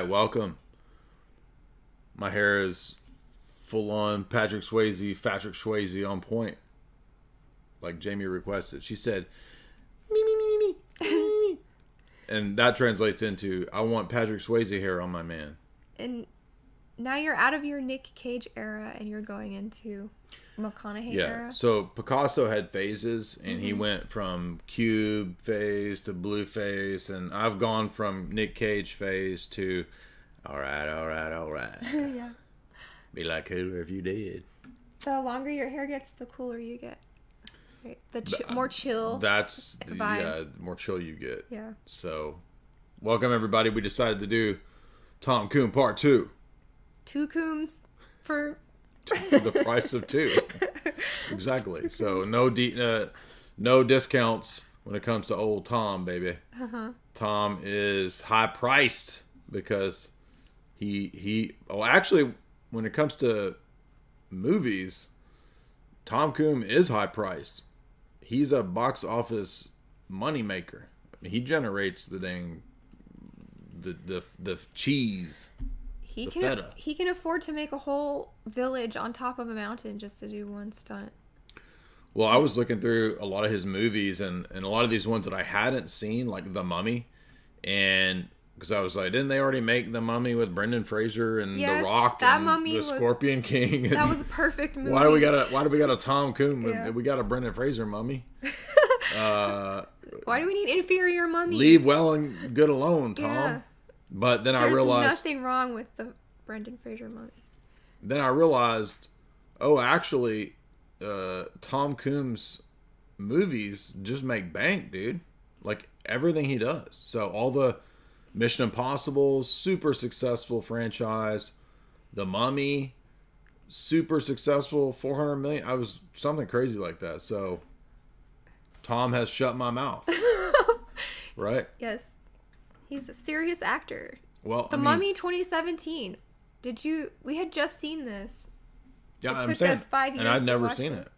right, welcome. My hair is full on Patrick Swayze, Patrick Swayze on point, like Jamie requested. She said, "Me me me me me,", me. and that translates into "I want Patrick Swayze hair on my man." And now you're out of your Nick Cage era, and you're going into McConaughey Yeah. era. So Picasso had phases, and he mm-hmm. went from cube phase to blue phase, and I've gone from Nick Cage phase to, all right, all right, all right. yeah. Be like cooler if you did. The longer your hair gets, the cooler you get. Right. The chi- more chill. That's the, yeah, the more chill you get. yeah. So, welcome everybody. We decided to do Tom Coom Part Two, Two coombs for the price of two. Exactly. So no de- uh, no discounts when it comes to old Tom, baby. Tom is high priced because he he. Oh, actually, when it comes to movies, Tom Coom is high priced. He's a box office moneymaker. I mean, he generates the dang the the the cheese. He The can feta. he can afford to make a whole village on top of a mountain just to do one stunt. Well, I was looking through a lot of his movies and, and a lot of these ones that I hadn't seen, like The Mummy, and because I was like, didn't they already make The Mummy with Brendan Fraser and Yes, The Rock that and Mummy the was- Scorpion King? and- That was a perfect movie. why do we got a Why do we got a Tom Coom? Yeah. We got a Brendan Fraser Mummy. uh, Why do we need inferior mummies? leave well and good alone, Tom. Yeah. But then I realized nothing wrong with the Brendan Fraser mummy. then I realized, oh, actually, uh, Tom Coombs movies just make bank, dude. Like everything he does. So all the Mission Impossible, super successful franchise. The Mummy, super successful, four hundred million. I was something crazy like that. So Tom has shut my mouth. right. Yes, he's a serious actor. Well, The I mean, Mummy 2017. Did you? We had just seen this. Yeah, it I'm took saying, us five years, and I've never seen it. it.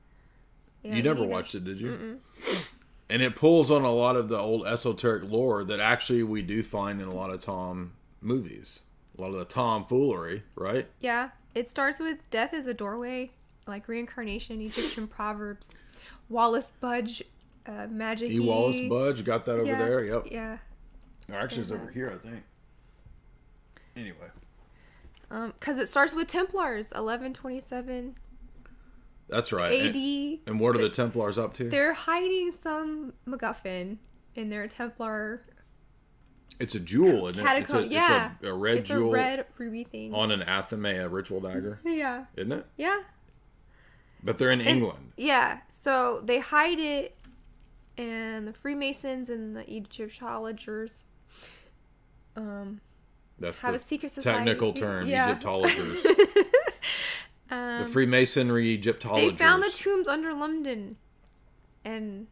Yeah, you never watched it, did you? And it pulls on a lot of the old esoteric lore that actually we do find in a lot of Tom movies. A lot of the Tom foolery, right? Yeah, it starts with death is a doorway, like reincarnation, Egyptian proverbs, Wallis Budge, uh, magic. E. Wallis Budge got that over yeah, there. Yep. Yeah. Actually, it's over here, I think. Anyway, Um, because it starts with Templars, 1127 that's right. AD. And, and what are the Templars up to? They're hiding some MacGuffin in their Templar It's a jewel, isn't it? It's a, yeah, it's a, a red it's jewel a red ruby thing. on an Athame, a ritual dagger, yeah, isn't it? yeah. But they're in England. Yeah, so they hide it, and the Freemasons and the Egyptologers um, That's have the a secret society. technical term, Yeah. Egyptologers. Um, the Freemasonry Egyptologists. They found the tombs under London, and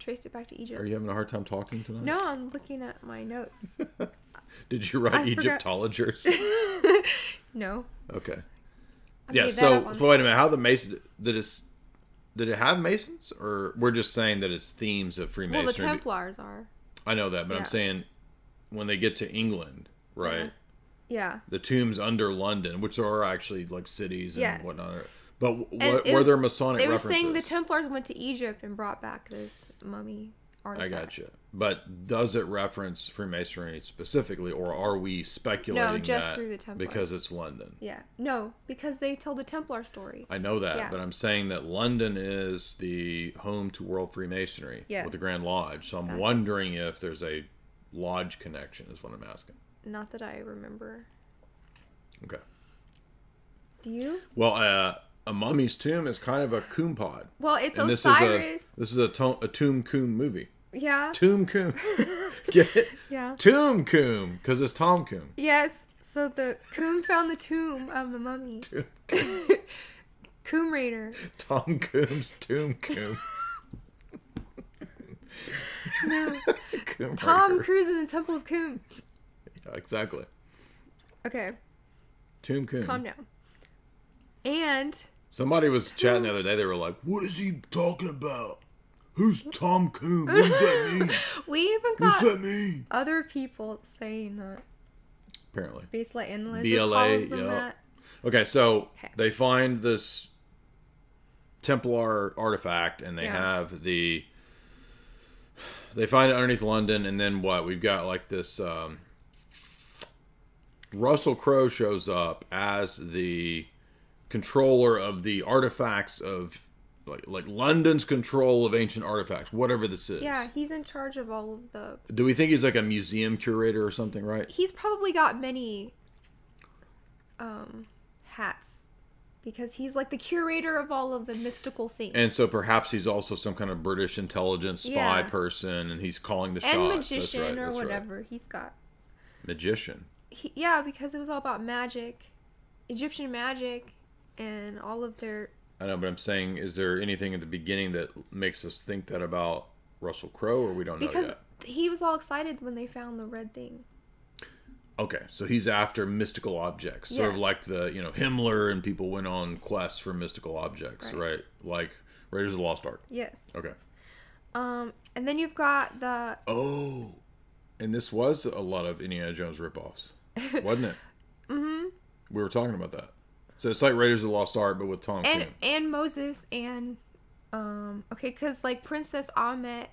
traced it back to Egypt. Are you having a hard time talking tonight? No, I'm looking at my notes. Did you write I forgot. Egyptologers? no. okay. I Yeah. So, up on so wait a minute. How the Mason did it? Did it have Masons, or we're just saying that it's themes of Freemasonry? Well, the Templars are. I know that, but I'm saying when they get to England, right? Yeah. The tombs under London, which are actually like cities and Yes. whatnot. But w- what, were was- there Masonic They were references? saying the Templars went to Egypt and brought back this mummy I artifact. got you. But does it reference Freemasonry specifically, or are we speculating No, just that through the Templars. because it's London? Yeah. No, because they told the Templar story. I know that, Yeah. but I'm saying that London is the home to World Freemasonry Yes. with the Grand Lodge. So I'm Exactly. wondering if there's a lodge connection. Is what I'm asking. Not that I remember. Okay. Do you? Well, uh, a mummy's tomb is kind of a coom pod. Well, it's And this Osiris. is a this is a, to- a tomb coom movie. Yeah. Tomb Coom. Get it? Yeah. Tomb Coom, because it's Tom Coom. Yes. So the Coom found the tomb of the mummy. Tomb Coom. Coom Raider. Tom Coom's Tomb Coom. No. Coom Tom Raider. Cruise in the Temple of Coom. Yeah, exactly. Okay, Tomb Coom. calm down. And Somebody was chatting the other day. They were like, "What is he talking about? Who's Tom Coom? What does that mean? we even What's got that mean?" other people saying that. apparently. Base Light Analyzer BLA, calls them yep. that. Okay, so Okay. they find this Templar artifact, and they Yeah. have the. They find it underneath London, and then what? We've got like this. Um, Russell Crowe shows up as the controller of the artifacts of like like London's control of ancient artifacts, whatever this is. Yeah, he's in charge of all of the. Do we think he's like a museum curator or something? Right. He's probably got many um hats because he's like the curator of all of the mystical things. And so perhaps he's also some kind of British intelligence spy Yeah. person, and he's calling the and shots. Magician right, or that's right. whatever. He's got Magician. he, yeah, because it was all about magic, Egyptian magic, and all of their. I know, but I'm saying, is there anything at the beginning that makes us think that about Russell Crowe, or we don't know Because yet? he was all excited when they found the red thing. Okay, so he's after mystical objects, sort of like the you know Himmler and people went on quests for mystical objects, Right. right? Like Raiders of the Lost Ark. Yes. Okay. Um, and then you've got the Oh, and this was a lot of Indiana Jones ripoffs, wasn't it? mm-hmm. We were talking about that. So it's like Raiders of the Lost Ark, but with Tom and Cruise. and Moses and um okay, because like Princess Ahmanet.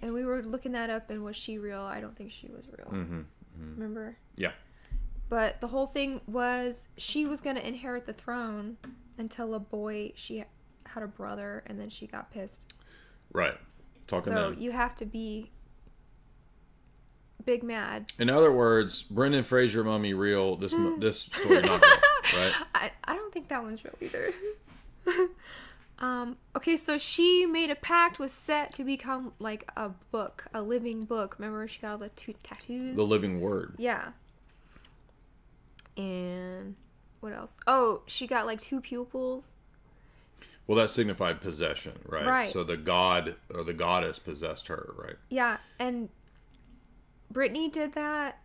And we were looking that up, and was she real? I don't think she was real. Mm-hmm. Remember? Yeah. But the whole thing was she was going to inherit the throne until a boy she had a brother and then she got pissed. Right. Talking so to you have to be big mad. In other words, Brendan Fraser mummy real. This this story not real, right? I, I don't think that one's real either. um okay, so she made a pact with Set to become like a book, a living book. Remember she got all the two tattoos? The living word. Yeah. And what else? Oh, she got like two pupils. Well, that signified possession, right? Right. So the god or the goddess possessed her, right? Yeah, and Brittany did that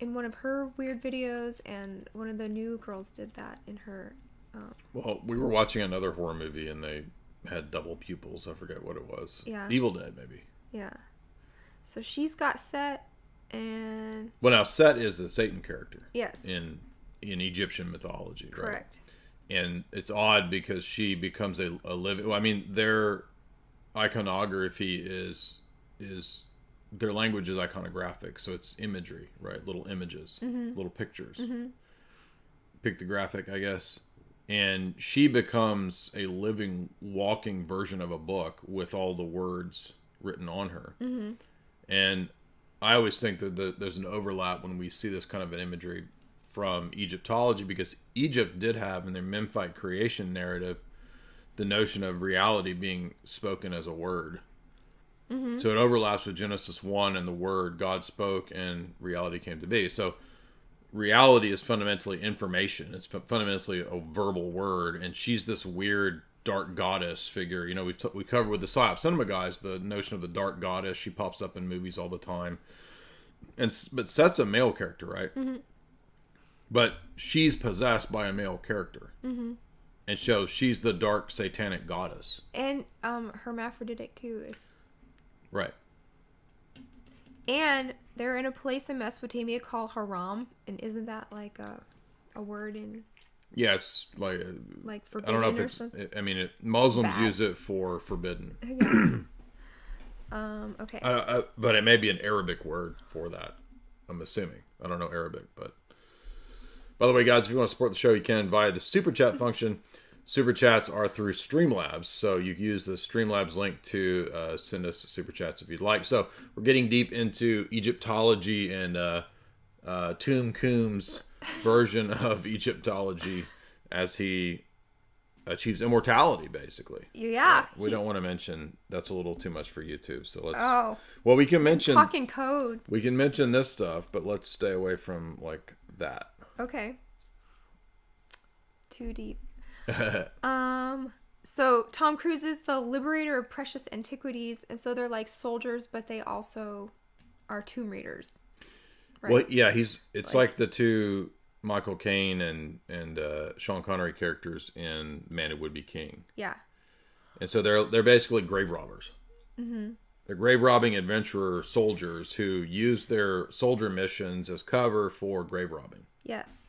in one of her weird videos, and one of the new girls did that in her. Um, Well, we were watching another horror movie and they had double pupils. I forget what it was. Yeah. Evil Dead, maybe. yeah. So she's got Set, and Well, now Set is the Satan character yes, in in Egyptian mythology, right? correct. and it's odd because she becomes a, a living well, i mean their iconography is is their language is iconographic so it's imagery right? Little images mm-hmm. little pictures. Mm-hmm. Pictographic i guess. And she becomes a living walking version of a book with all the words written on her. Mm-hmm. And i always think that the, there's an overlap when we see this kind of an imagery from egyptology because egypt did have in their memphite creation narrative the notion of reality being spoken as a word so it overlaps with genesis 1 and the word god spoke and reality came to be so reality is fundamentally information. It's fu- fundamentally a verbal word, and she's this weird dark goddess figure. You know, we've t- we covered with the psyop cinema guys the notion of the dark goddess. She pops up in movies all the time, and but Set's a male character, right? But she's possessed by a male character, mm-hmm. and so she's the dark satanic goddess, And um, hermaphroditic too. If, right? and they're in a place in Mesopotamia called Haram, and isn't that like a a word in Yeah, it's like like I don't know if it's. something? I mean, it, Muslims Bad. use it for forbidden. Um. Okay. Uh, uh, but it may be an Arabic word for that. I'm assuming. I don't know Arabic, but by the way, guys, if you want to support the show, you can via the super chat function. Super chats are through Streamlabs, so you can use the Streamlabs link to uh, send us super chats if you'd like. So we're getting deep into Egyptology and uh, uh, Tomb Coombs' version of Egyptology as he achieves immortality, basically. yeah. We don't want to mention that's a little too much for YouTube, so let's. Oh, Well, we can mention talking codes. we can mention this stuff, but let's stay away from like that. Okay. Too deep. um. So Tom Cruise is the liberator of precious antiquities, and so they're like soldiers, but they also are tomb raiders. Right. Well, yeah, he's it's like, the two Michael Caine and and uh, Sean Connery characters in Man Who Would Be King, Yeah. and so they're they're basically grave robbers. Mm-hmm. they're grave robbing adventurer soldiers who use their soldier missions as cover for grave robbing. Yes.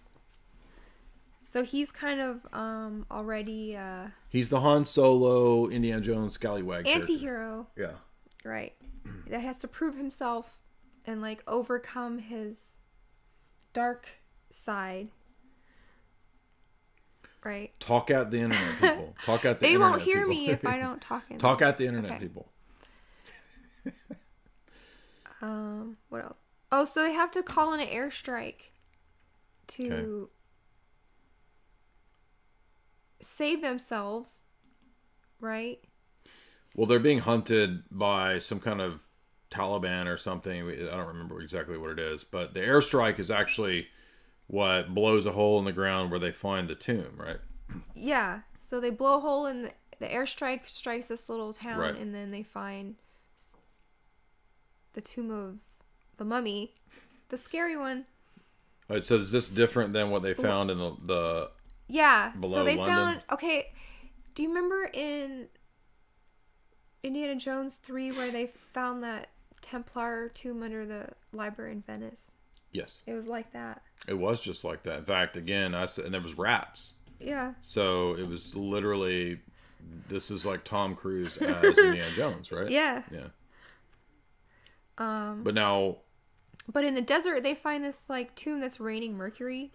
So he's kind of um already uh He's the Han Solo, Indiana Jones, scallywag. anti-hero, Yeah. right? that has to prove himself and like overcome his dark side. Right? Talk at the internet, people. Talk at the internet They won't hear people. me if I don't talk in Talk at the internet, Okay. people. Um, what else? Oh, so they have to call in an airstrike to save themselves, right? Well, they're being hunted by some kind of Taliban or something. I don't remember exactly what it is, but the airstrike is actually what blows a hole in the ground where they find the tomb, right? Yeah. So they blow a hole in the, the airstrike strikes this little town, Right. and then they find the tomb of the mummy, the scary one. All right, so is this different than what they found in the, the Yeah. Below so they London? found okay. Do you remember in Indiana Jones three where they found that Templar tomb under the library in Venice? yes, It was like that. it was just like that. In fact, again, I said, and there was rats. Yeah. So it was literally, this is like Tom Cruise as Indiana Jones, right? Yeah. Yeah. Um. But now, But in the desert, they find this like tomb that's raining mercury.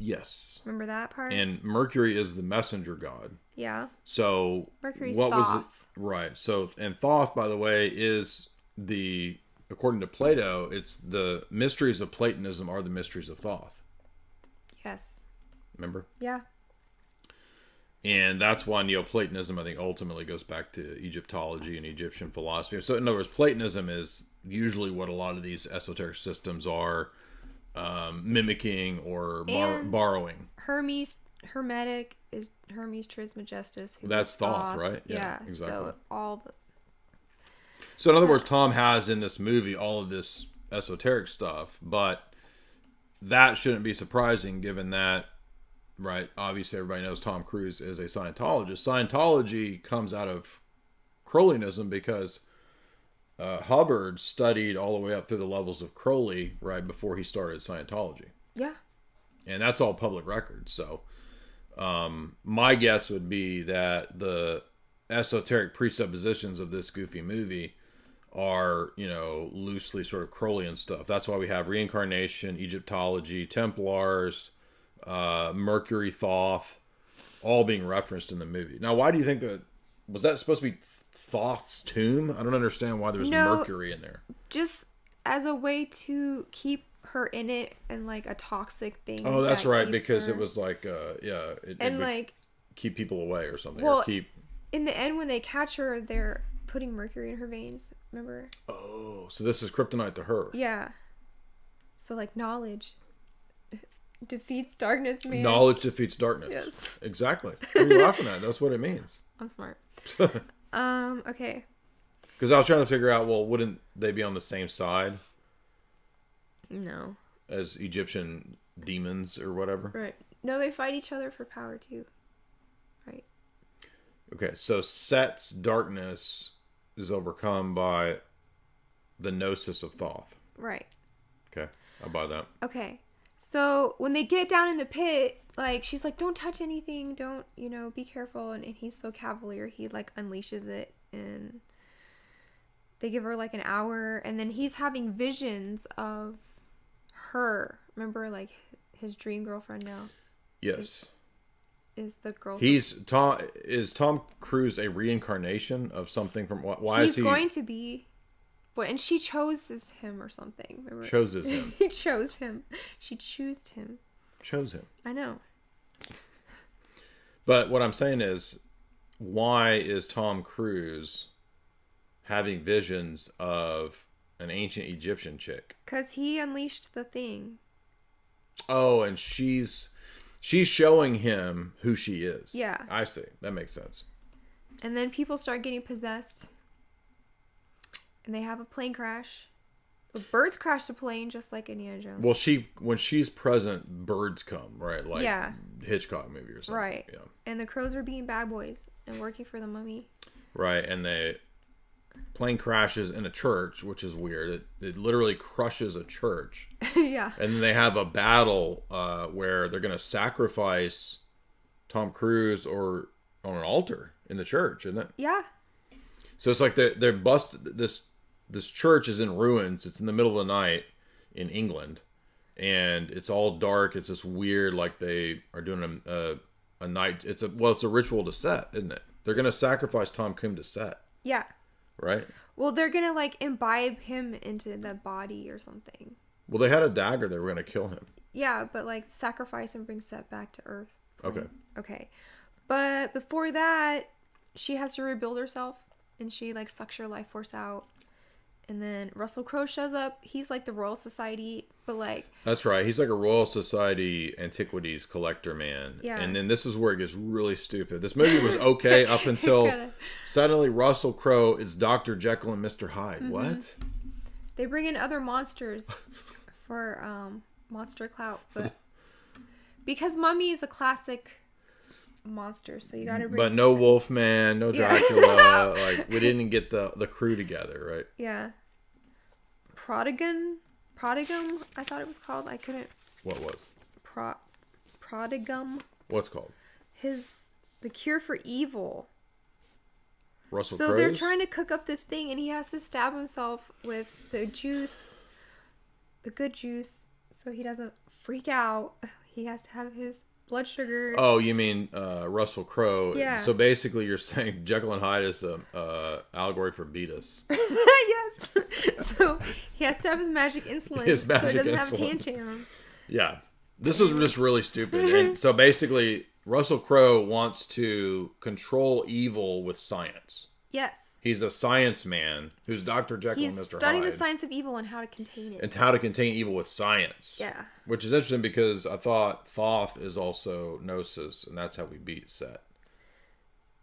Yes, Remember that part? and Mercury is the messenger god. yeah. So Mercury's what was it? Right. So and Thoth, by the way, is the according to Plato, it's the mysteries of Platonism are the mysteries of Thoth. Yes. Remember? Yeah. And that's why Neoplatonism, I think, ultimately goes back to Egyptology and Egyptian philosophy. So, in other words, Platonism is usually what a lot of these esoteric systems are um, mimicking or bar- borrowing. Hermes Hermetic is Hermes Trismegistus. Who That's was Thoth, right? Yeah, Yeah. exactly. So all the So, in other words, Tom has in this movie all of this esoteric stuff, but that shouldn't be surprising given that, right? Obviously, everybody knows Tom Cruise is a Scientologist. Scientology comes out of Crowleyism because uh, Hubbard studied all the way up through the levels of Crowley right before he started Scientology. yeah. And that's all public record. So, um, my guess would be that the esoteric presuppositions of this goofy movie are, you know, loosely sort of Crowleyan stuff. That's why we have reincarnation, Egyptology, Templars, uh, Mercury, Thoth, all being referenced in the movie. Now, why do you think that was that supposed to be Thoth's tomb? I don't understand why there's No. Mercury in there. Just as a way to keep her in it and like a toxic thing. Oh, that's that right, because her- it was like, uh, yeah, it, it and would like keep people away or something, Well, or keep. in the end when they catch her, they're putting mercury in her veins. Remember? Oh, so this is kryptonite to her. Yeah. So like knowledge defeats darkness, man. Knowledge defeats darkness. Yes. Exactly. What are you laughing at? That's what it means. I'm smart. Um. Okay. Because I was trying to figure out, well, wouldn't they be on the same side No. as Egyptian demons or whatever? Right. No, they fight each other for power too. Right. Okay, so Set's darkness is overcome by the gnosis of Thoth. Right. Okay, I buy that. Okay. So when they get down in the pit, like she's like, "Don't touch anything. Don't you know? Be careful." And, and he's so cavalier. He like unleashes it, and they give her like an hour, and then he's having visions of her. Remember, like his dream girlfriend now Yes. is the girl. He's Tom. Is Tom Cruise a reincarnation of something from? wh- Why he's is he going to be. But and she chose him or something. Remember? chooses him? he chose him. She chose him. Chose him. I know. But what I'm saying is, why is Tom Cruise having visions of an ancient Egyptian chick? Cause he unleashed the thing. Oh, and she's she's showing him who she is. Yeah. I see. That makes sense. And then people start getting possessed. And they have a plane crash. The birds crash the plane just like Indiana Jones. Well, she when she's present, birds come, right? Like Yeah. Hitchcock movie or something. Right. Yeah. And the crows are being bad boys and working for the mummy. Right, and they plane crashes in a church, which is weird. It it literally crushes a church, yeah. and then they have a battle uh, where they're gonna sacrifice Tom Cruise or on an altar in the church, isn't it? Yeah. So it's like they're they're bust this this church is in ruins. It's in the middle of the night in England, and it's all dark. It's just weird like they are doing a a, a night. It's a well, it's a ritual to Set, isn't it? They're gonna sacrifice Tom Cruise to Set, Yeah. right? Well, they're gonna like imbibe him into the body or something. Well, they had a dagger. They were gonna kill him. Yeah, but like sacrifice and bring Set back to Earth. Okay. Okay. But before that, she has to rebuild herself and she like sucks her life force out. And then Russell Crowe shows up. He's like the Royal Society, but like That's right. He's like a Royal Society antiquities collector man. Yeah. And then this is where it gets really stupid. This movie was okay up until Kinda. suddenly Russell Crowe is Dr. Jekyll and Mr. Hyde. Mm-hmm. What? they bring in other monsters for um monster clout, but because Mummy is a classic monster, so you gotta bring But no Wolfman, no Yeah. Dracula. like we didn't get the the crew together, right? yeah. Prodigan, Prodigum, I thought it was called. I couldn't What was? pro Prodigum. What's called? his the cure for evil. Russell so they're trying to cook up this thing, and he has to stab himself with the juice, the good juice, so he doesn't freak out. He has to have his blood sugar. Oh, you mean uh, Russell Crowe? Yeah. So basically, you're saying Jekyll and Hyde is the uh, allegory for Beatus. yes. so he has to have his magic insulin, His so magic he doesn't insulin. have tantrum. Yeah. This was just really stupid. And so basically, Russell Crowe wants to control evil with science. Yes. He's a science man who's Dr. Jekyll He's and Mr. studying Hyde. the science of evil and how to contain it. and how to contain evil with science. yeah. Which is interesting because I thought Thoth is also Gnosis, and that's how we beat Set.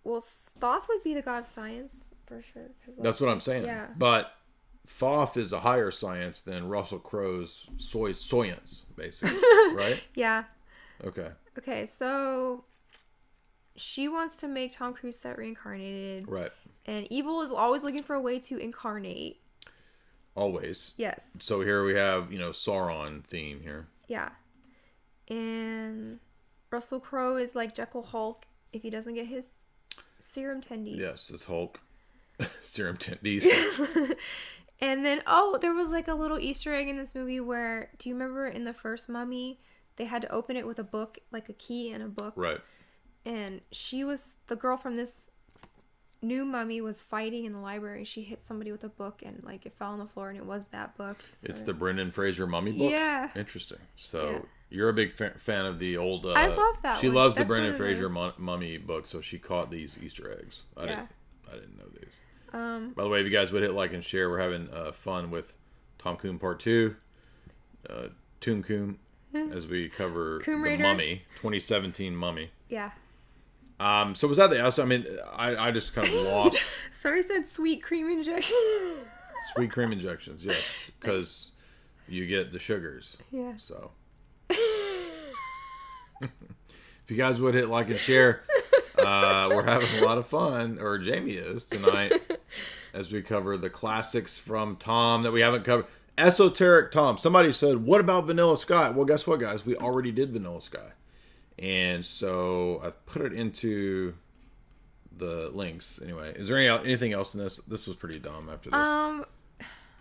Well, Thoth would be the god of science for sure. 'cause, like, That's what I'm saying. Yeah. But Thoth is a higher science than Russell Crowe's soy science, basically. right? yeah. Okay. Okay, so she wants to make Tom Cruise Set reincarnated, Right. And evil is always looking for a way to incarnate. Always. Yes, So here we have, you know, Sauron theme here. yeah. And Russell Crowe is like Jekyll Hulk if he doesn't get his serum tendies. Yes, it's Hulk. Serum tendies. And then, oh, there was like a little Easter egg in this movie where, do you remember in the first Mummy, they had to open it with a book, like a key and a book. right. and she was the girl from this new mummy was fighting in the library she hit somebody with a book and like it fell on the floor and it was that book It's the Brendan Fraser mummy book. Yeah. Interesting. So Yeah. you're a big fa- fan of the old. Uh, I love that She one. loves the That's what Brendan Fraser mu- mummy book, so she caught these Easter eggs. I Yeah. didn't. I didn't know these. um By the way, if you guys would hit like and share, we're having uh, fun with Tom Coom Part Two, uh, Tomb Coom, as we cover Coom the Raider. Mummy, 2017 Mummy. yeah Um, so was that the I mean, I, I just kind of lost Sorry, said sweet cream injection sweet cream injections. Yes, because you get the sugars. yeah So, if you guys would hit like and share, uh, we're having a lot of fun, or Jamie is tonight, as we cover the classics from Tom that we haven't covered. Esoteric Tom. Somebody said, "What about Vanilla Sky?" Well, guess what, guys? We already did Vanilla Sky, and so I put it into the links. Anyway, is there any anything else in this? This was pretty dumb. After this, um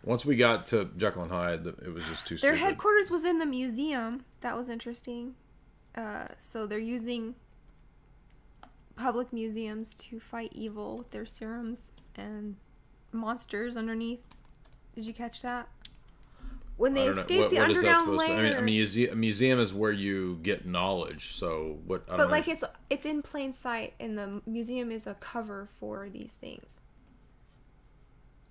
once we got to Jekyll and Hyde, it was just too. their stupid. headquarters was in the museum that was interesting uh so they're using public museums to fight evil with their serums and monsters underneath did you catch that when they escape What- the what underground supposed to- layer I mean, a museum, a museum is where you get knowledge. So what? I don't but know. like it's it's in plain sight and the museum is a cover for these things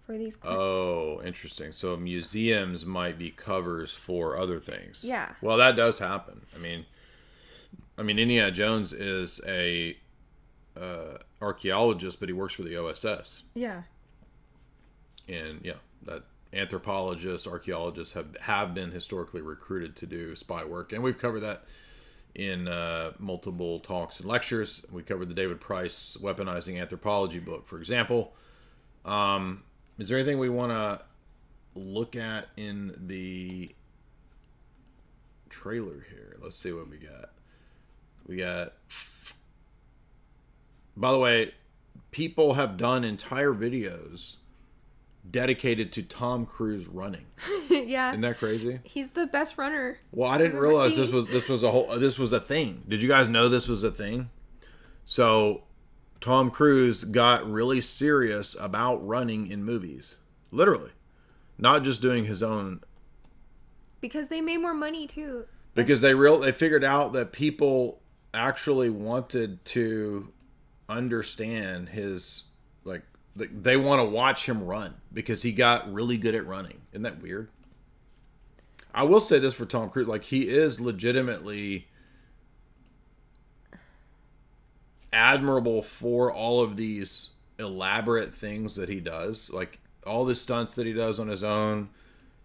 for these Oh, interesting. So museums might be covers for other things. Yeah. Well, that does happen. I mean, I mean, Indiana Jones is a uh, archaeologist, but he works for the OSS, yeah and yeah, that anthropologists, archaeologists have have been historically recruited to do spy work, and we've covered that in uh, multiple talks and lectures. We covered the David Price weaponizing anthropology book, for example. Um, is there anything we want to look at in the trailer here? Let's see what we got. We got. By the way, people have done entire videos dedicated to Tom Cruise running. yeah. Isn't that crazy? He's the best runner. Well, I didn't realize this was this was a whole this was a thing. Did you guys know this was a thing? So, Tom Cruise got really serious about running in movies. Literally. Not just doing his own Because they made more money too. because they real they figured out that people actually wanted to understand his like they want to watch him run because he got really good at running. Isn't that weird? I will say this for Tom Cruise, like he is legitimately admirable for all of these elaborate things that he does, like all the stunts that he does on his own.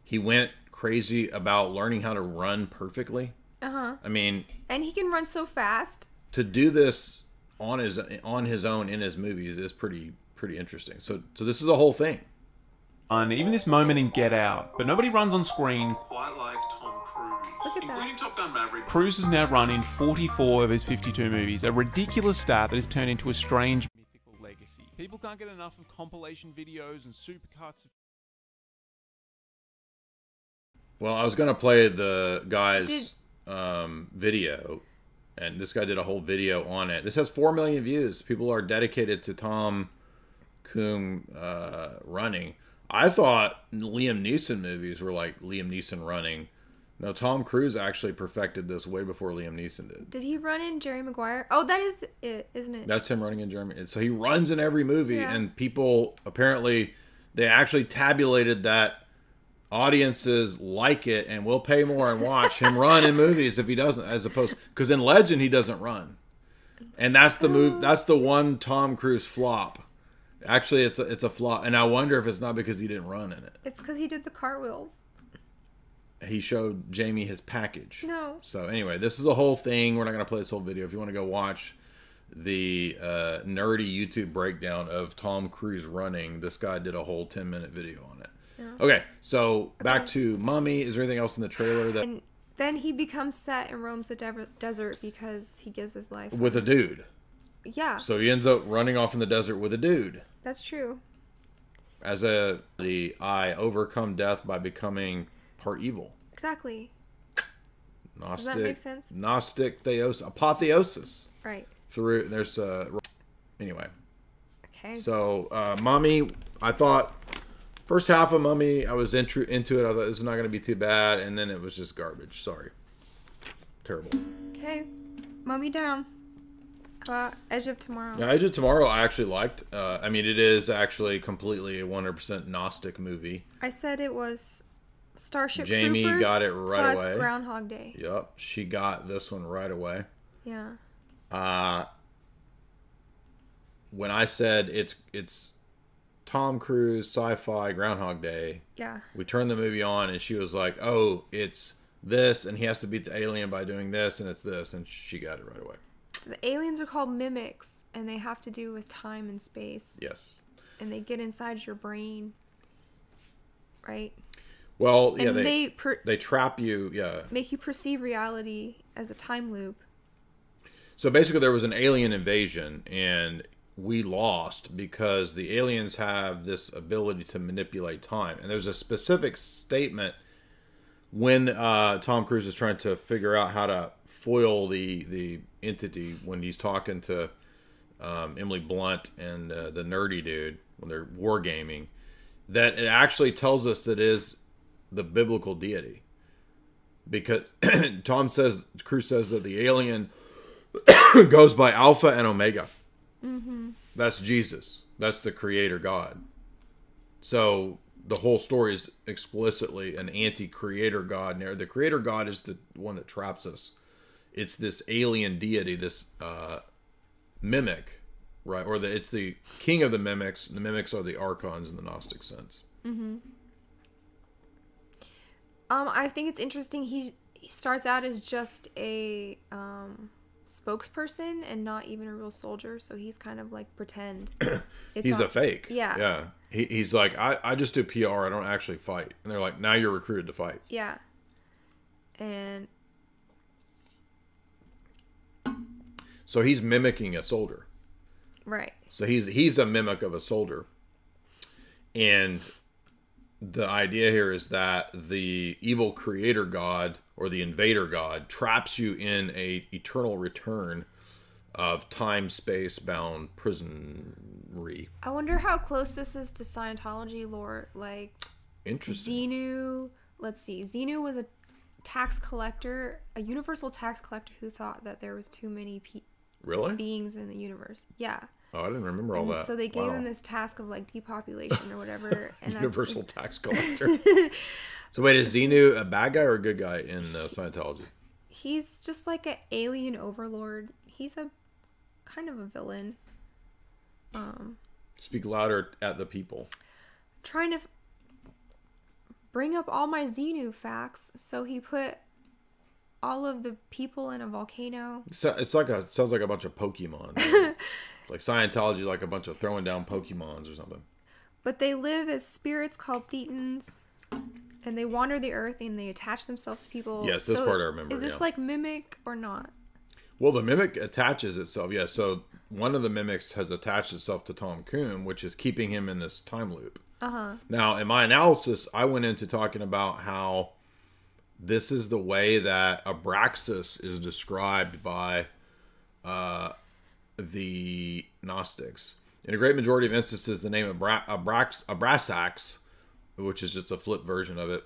He went crazy about learning how to run perfectly. Uh huh. I mean, And he can run so fast. to do this on his on his own in his movies is pretty pretty interesting. So so this is a whole thing. And even this moment in Get Out, but nobody runs on screen. quite like Tom Cruise, Look at including that. Top Gun Maverick. Cruise has now run in 44 of his 52 movies, a ridiculous stat that has turned into a strange mythical legacy. People can't get enough of compilation videos and supercuts. Well, I was gonna play the guy's um, video, and this guy did a whole video on it. This has four million views. People are dedicated to Tom Coom uh, running. I thought Liam Neeson movies were like Liam Neeson running. No, Tom Cruise actually perfected this way before Liam Neeson did. Did he run in Jerry Maguire? Oh, that is it, isn't it? That's him running in. And so he runs in every movie, Yeah. and people apparently they actually tabulated that audiences like it and will pay more and watch him run in movies if he doesn't, as opposed because in Legend he doesn't run, and that's the move. That's the one Tom Cruise flop. Actually, it's a, it's a flaw, and I wonder if it's not because he didn't run in it. It's because he did the cartwheels. He showed Jamie his package. No. So anyway, this is a whole thing. We're not going to play this whole video. If you want to go watch the uh, nerdy YouTube breakdown of Tom Cruise running, this guy did a whole 10 minute video on it. Okay, so back to Mummy. Is there anything else in the trailer that And then he becomes Set and roams the dev- desert because he gives his life. with a dude? Yeah, So he ends up running off in the desert with a dude. that's true. As a the I overcome death by becoming part evil. Exactly. Gnostic. Does that make sense? Gnostic theos apotheosis. Right. Through there's a anyway. Okay. So, uh, Mummy, I thought first half of Mummy, I was intro- into it. I thought this is not going to be too bad, and then it was just garbage. Sorry, terrible. okay. Mummy down. About Edge of Tomorrow? Yeah, Edge of Tomorrow, I actually liked. Uh, I mean, it is actually completely a 100% Gnostic movie. I said it was Starship Jamie Troopers got it right plus away. Groundhog Day. Yep, she got this one right away. Yeah. Uh, when I said it's it's Tom Cruise sci-fi Groundhog Day, Yeah. we turned the movie on and she was like, "Oh, it's this, and he has to beat the alien by doing this, and it's this," and she got it right away. The aliens are called mimics, and they have to do with time and space, Yes. and they get inside your brain. Right. Well, yeah, and they they they, trap you. Yeah. make you perceive reality as a time loop. So basically, there was an alien invasion, and we lost because the aliens have this ability to manipulate time. And there's a specific statement when uh, Tom Cruise is trying to figure out how to foil the the entity when he's talking to um, Emily Blunt and uh, the nerdy dude when they're wargaming. That it actually tells us that it is the biblical deity because Tom says Cruise says that the alien goes by Alpha and Omega. That's Jesus. That's the Creator God. So the whole story is explicitly an anti-creator God. Now, the Creator God is the one that traps us. It's this alien deity, this uh, mimic, right? Or the, it's the king of the mimics. The mimics are the archons in the Gnostic sense. Um, I think it's interesting. He he starts out as just a um, spokesperson and not even a real soldier. So he's kind of like pretend. He's all- a fake. Yeah. Yeah. He, he's like, I, I just do PR. I don't actually fight. And they're like, now you're recruited to fight. Yeah. And So he's mimicking a soldier. right. So he's he's a mimic of a soldier. And the idea here is that the evil creator god or the invader god traps you in a eternal return of time space bound prisonry. I wonder how close this is to Scientology lore. Like Interesting. Xenu, let's see. Xenu was a tax collector, a universal tax collector who thought that there was too many pe- Really? beings in the universe. Yeah. Oh, I didn't remember all And that. so they gave Wow. him this task of like depopulation or whatever. And I- universal tax collector. so wait, is Xenu a bad guy or a good guy in uh, Scientology? he's just like an alien overlord. He's a kind of a villain. Um, Speak louder at the people. trying to f- bring up all my Xenu facts. So he put all of the people in a volcano. So it's like a it sounds like a bunch of Pokemon. like Scientology, like a bunch of throwing down Pokemons or something. But they live as spirits called Thetans. And they wander the earth and they attach themselves to people. Yes, this part I remember, Is this yeah. like mimic or not? Well, the mimic attaches itself. Yeah, so one of the mimics has attached itself to Tom Coom, which is keeping him in this time loop. Uh huh. Now, in my analysis, I went into talking about how this is the way that Abraxas is described by uh, the Gnostics. In a great majority of instances, the name Abra- Abrax- Abrasax, which is just a flip version of it,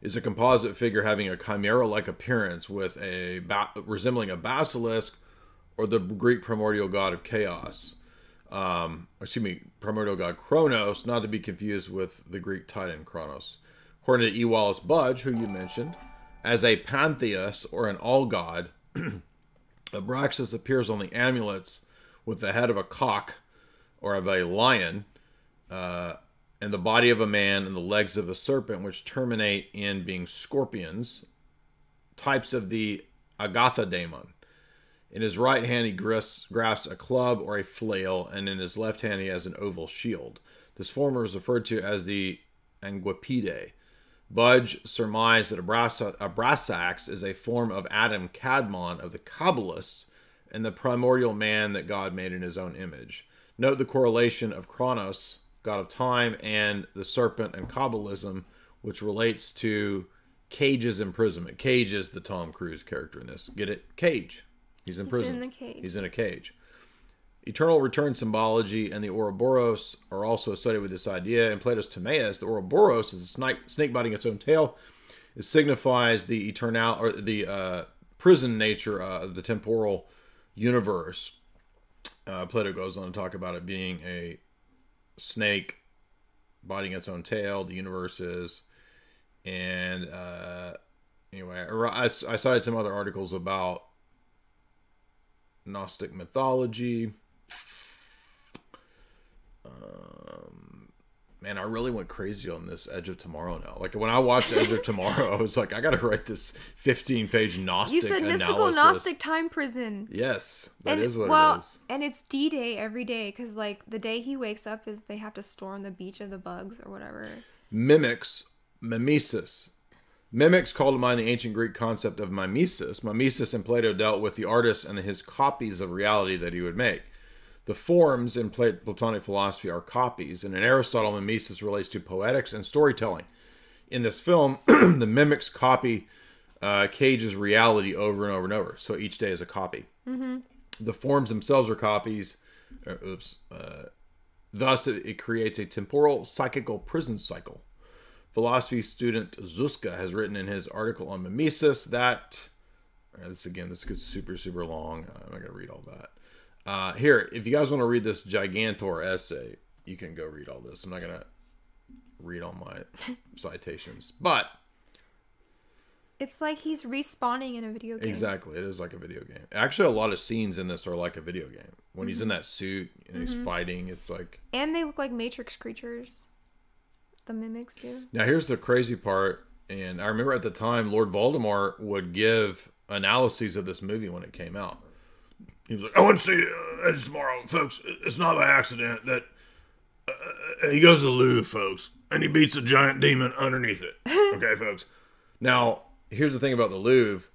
is a composite figure having a chimera-like appearance with a ba- resembling a basilisk or the Greek primordial god of chaos um, excuse me, primordial god Chronos, not to be confused with the Greek titan Kronos. According to E. Wallis Budge, who you mentioned, as a pantheos or an all god, Abraxas appears on the amulets with the head of a cock or of a lion, uh, and the body of a man and the legs of a serpent, which terminate in being scorpions, types of the Agathodaemon. In his right hand, he grasps, grasps a club or a flail, and in his left hand, he has an oval shield. This former is referred to as the Anguipede. Budge surmised that Abrasa- Abrasax is a form of Adam Kadmon of the Kabbalists and the primordial man that God made in his own image. Note the correlation of Kronos, god of time, and the serpent and Kabbalism, which relates to Cage's imprisonment. Cage is the Tom Cruise character in this. Get it? Cage. He's in He's prison. in cage. He's in a cage. Eternal return symbology and the Ouroboros are also associated with this idea. In Plato's Timaeus, the Ouroboros is a snake, snake biting its own tail. It signifies the eternal or the uh, prison nature uh, of the temporal universe. Uh, Plato goes on to talk about it being a snake biting its own tail. The universe is, and uh, anyway, I, I cited some other articles about Gnostic mythology. Um, man, I really went crazy on this Edge of Tomorrow now. Like when I watched Edge of Tomorrow, I was like, I got to write this 15 page Gnostic You said mystical analysis. Gnostic time prison. Yes, that is and, what well, it is. and it's D Day every day because like the day he wakes up is they have to storm the beach of the bugs or whatever. Mimics, mimesis. Mimics called to mind the ancient Greek concept of mimesis. Mimesis in Plato dealt with the artist and his copies of reality that he would make. The forms in Platonic philosophy are copies, and in Aristotle, mimesis relates to poetics and storytelling. In this film, the mimics copy uh, Cage's reality over and over and over. So each day is a copy. The forms themselves are copies. uh, oops. Uh, thus, it, it creates a temporal psychical prison cycle. Philosophy student Zuska has written in his article on mimesis that uh, this again this gets super super long. I'm not gonna read all that. Uh, here, if you guys want to read this gigantor essay, you can go read all this. I'm not gonna read all my citations, but It's like he's respawning in a video game. exactly, it is like a video game. Actually, a lot of scenes in this are like a video game. When he's in that suit and he's fighting, it's like And they look like Matrix creatures. The mimics do. Now here's the crazy part, and I remember at the time Lord Voldemort would give analyses of this movie when it came out. He was like, "I want to see uh, Edge tomorrow, folks. It's not by accident that uh, he goes to the Louvre, folks, and he beats a giant demon underneath it. Okay, folks. Now, here's the thing about the Louvre.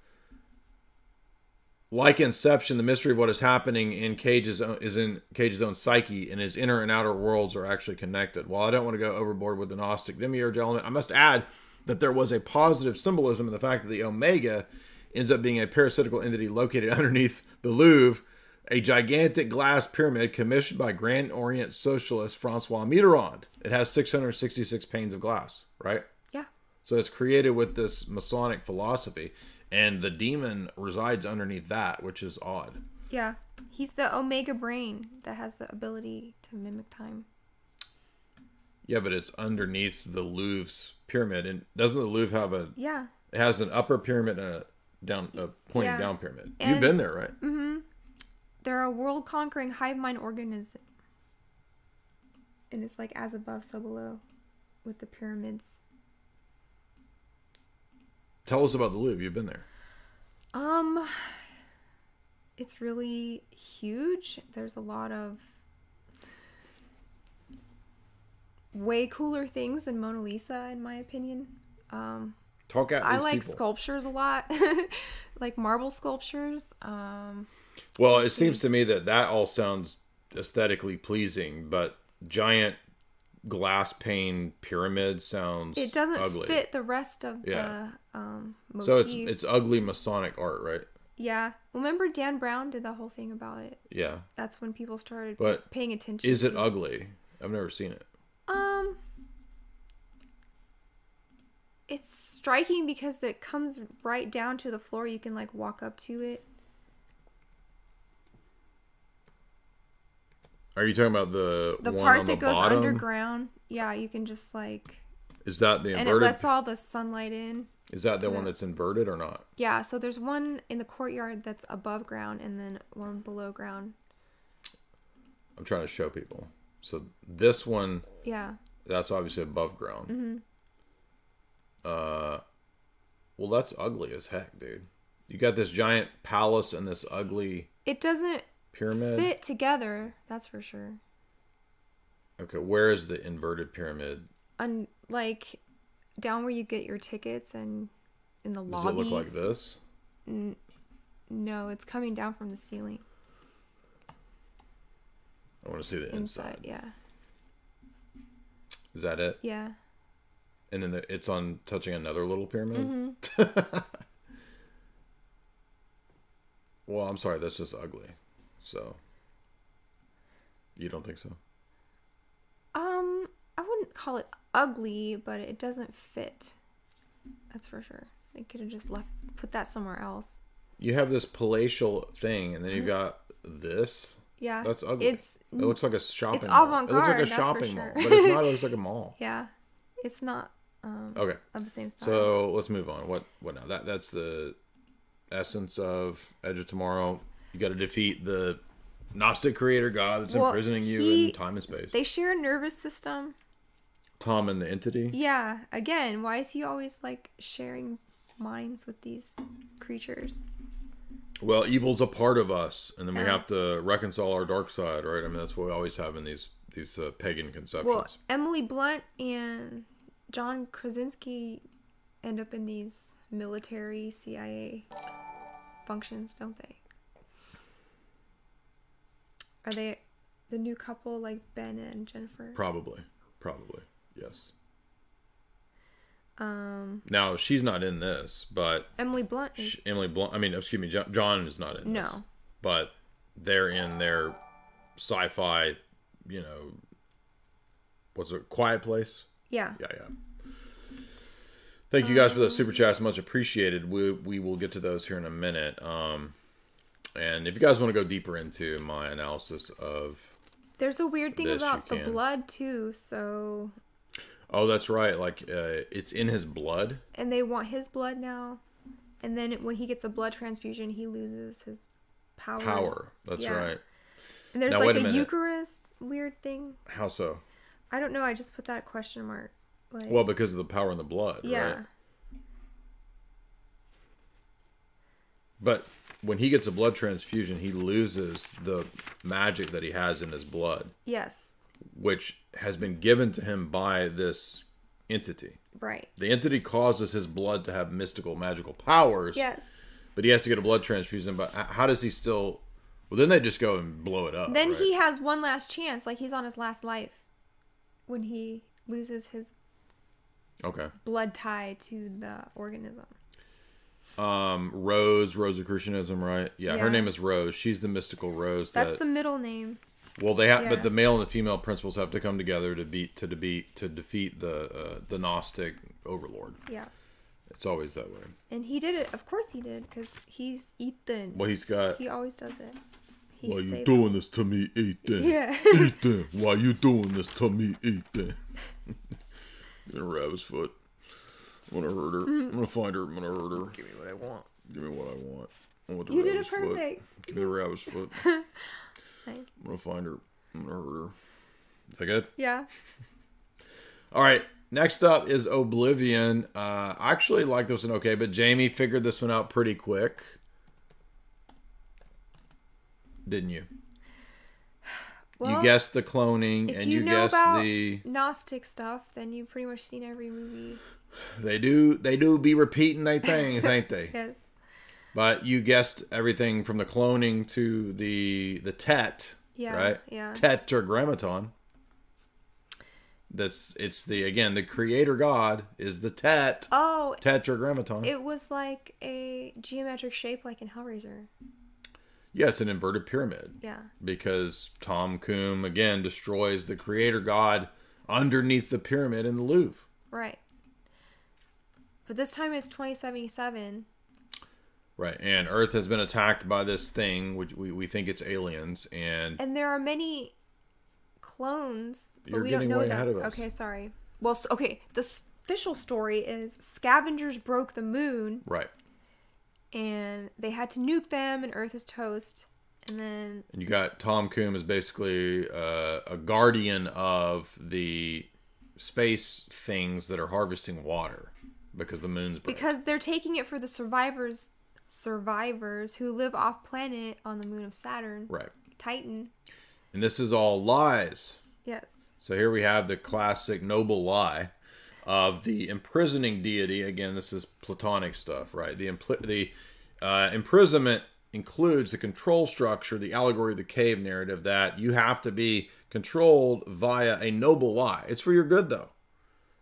Like Inception, the mystery of what is happening in Cage's own, is in Cage's own psyche, and his inner and outer worlds are actually connected. While I don't want to go overboard with the Gnostic demiurge element, I must add that there was a positive symbolism in the fact that the Omega ends up being a parasitical entity located underneath the Louvre, a gigantic glass pyramid commissioned by Grand Orient socialist Francois Mitterrand. It has 666 panes of glass, right? Yeah. So it's created with this Masonic philosophy, and the demon resides underneath that, which is odd. Yeah. He's the Omega brain that has the ability to mimic time. Yeah, but it's underneath the Louvre's pyramid, and doesn't the Louvre have a? Yeah. It has an upper pyramid and a down, a pointing Yeah. down pyramid. And- You've been there, right? Mm-hmm. They're a world conquering hive mind organism. And it's like as above, so below with the pyramids. Tell us about the Louvre. You've been there. Um it's really huge. There's a lot of way cooler things than Mona Lisa in my opinion. Um Talk at I like people. sculptures a lot. like marble sculptures. Um Well, it seems to me that that all sounds aesthetically pleasing, but giant glass pane pyramid sounds it doesn't ugly. fit the rest of Yeah. the um motif. So it's it's ugly Masonic art, right? yeah. Remember Dan Brown did the whole thing about it. Yeah. That's when people started But paying attention. Is it ugly? I've never seen it. Um, it's striking because it comes right down to the floor. You can like walk up to it. Are you talking about the The one part that the goes bottom? underground, yeah, you can just like, Is that the inverted? and it lets all the sunlight in. Is that the one that's inverted or not? Yeah, so there's one in the courtyard that's above ground, and then one below ground. I'm trying to show people. So this one, Yeah, that's obviously above ground. Mm-hmm. Uh, well, that's ugly as heck, dude. You got this giant palace and this ugly it doesn't pyramid. fit together. That's for sure. Okay, where is the inverted pyramid? Un like down where you get your tickets and in the Does lobby. it look like this? No, it's coming down from the ceiling. I want to see the inside. Inside, yeah. Is that it? Yeah. And then the, it's on touching another little pyramid. Mm-hmm. well, I'm sorry, that's just ugly. So, you don't think so? Um, I wouldn't call it ugly, but it doesn't fit. That's for sure. They could have just left, put that somewhere else. You have this palatial thing, and then you've got this. Yeah. That's ugly. It's it looks like a shopping. it's mall. avant-garde, It looks like a shopping mall, but it's not. It looks like a mall. yeah. It's not um Okay, of the same style. so let's move on. What? What now? That that's the essence of Edge of Tomorrow. You got to defeat the Gnostic creator god that's Well, imprisoning you he- in time and space. they share a nervous system. Tom and the entity. Yeah. Again, why is he always like sharing minds with these creatures? Well, evil's a part of us, and then we have to reconcile our dark side, right? I mean, that's what we always have in these these uh, pagan conceptions. Well, Emily Blunt and John Krasinski end up in these military CIA functions, don't they? Are they the new couple like Ben and Jennifer? probably, probably, yes. Um, Now she's not in this, but Emily Blunt is sh- Emily Blunt. I mean, excuse me, John is not in this. No. but they're in their sci-fi. You know, what's it? Quiet Place. Yeah. Yeah, yeah. Thank you guys for those super chats, much appreciated. We we will get to those here in a minute. Um, and if you guys want to go deeper into my analysis of, There's a weird thing This about the blood too, so oh, that's right, like uh, it's in his blood. and they want his blood now. And then when he gets a blood transfusion, he loses his power. Power. That's Yeah. right. And there's Now, like a a. Eucharist weird thing. How so? I don't know. I just put that question mark. Like, Well, because of the power in the blood, yeah. right? But when he gets a blood transfusion, he loses the magic that he has in his blood, Yes. which has been given to him by this entity. Right. The entity causes his blood to have mystical, magical powers. Yes. But he has to get a blood transfusion. But how does he still? Well, then they just go and blow it up. Then right? he has one last chance, like he's on his last life, when he loses his Okay. blood tie to the organism. Um, Rose, Rosicrucianism, right? Yeah, her name is Rose. She's the mystical Rose. That's that, the middle name. Well, they have, Yeah. but the male and the female principles have to come together to beat to defeat to defeat the uh, the Gnostic overlord. Yeah. It's always that way. And he did it. Of course he did, because he's Ethan. Well, he's got. He always does it. He Why you saved- doing this to me, Ethan? Yeah. Ethan, why you doing this to me, Ethan? I'm gonna grab his foot. I'm gonna hurt her. I'm gonna find her. I'm gonna hurt her. Give me what I want. Give me what I want. I want the You did it rabbit's foot. perfect. Give me the rabbit's foot. Nice. I'm gonna find her. I'm gonna hurt her. Is that good? Yeah. All right. Next up is Oblivion. Uh, I actually like this one okay, but Jamie figured this one out pretty quick. Didn't you? Well, you guessed the cloning and you, you, know guessed about the Gnostic stuff, then you've pretty much seen every movie. they do they do be repeating their things, ain't they? Yes. But you guessed everything from the cloning to the the tet, Yeah. right? Yeah. Tetragrammaton. That's it's the again the creator god is the tet Oh, tetragrammaton. it was like a geometric shape, like in Hellraiser. Yeah, it's an inverted pyramid. Yeah. because Tom Coom again destroys the creator god underneath the pyramid in the Louvre. Right. But this time it's 2077. Right, and Earth has been attacked by this thing, which we, we think it's aliens, and And there are many clones, but You're we getting don't know way them. ahead of us. Okay, sorry. Well, okay, the official story is scavengers broke the moon right, and they had to nuke them and Earth is toast. And then and you got Tom Coom is basically uh, a guardian of the space things that are harvesting water because the moon's broke. because they're taking it for the survivors survivors who live off planet on the moon of Saturn, right, Titan. and this is all lies. Yes. So here we have the classic noble lie of the imprisoning deity. Again, this is Platonic stuff, right? The impl- the uh, imprisonment includes the control structure, the allegory of the cave narrative that you have to be controlled via a noble lie. It's for your good, though.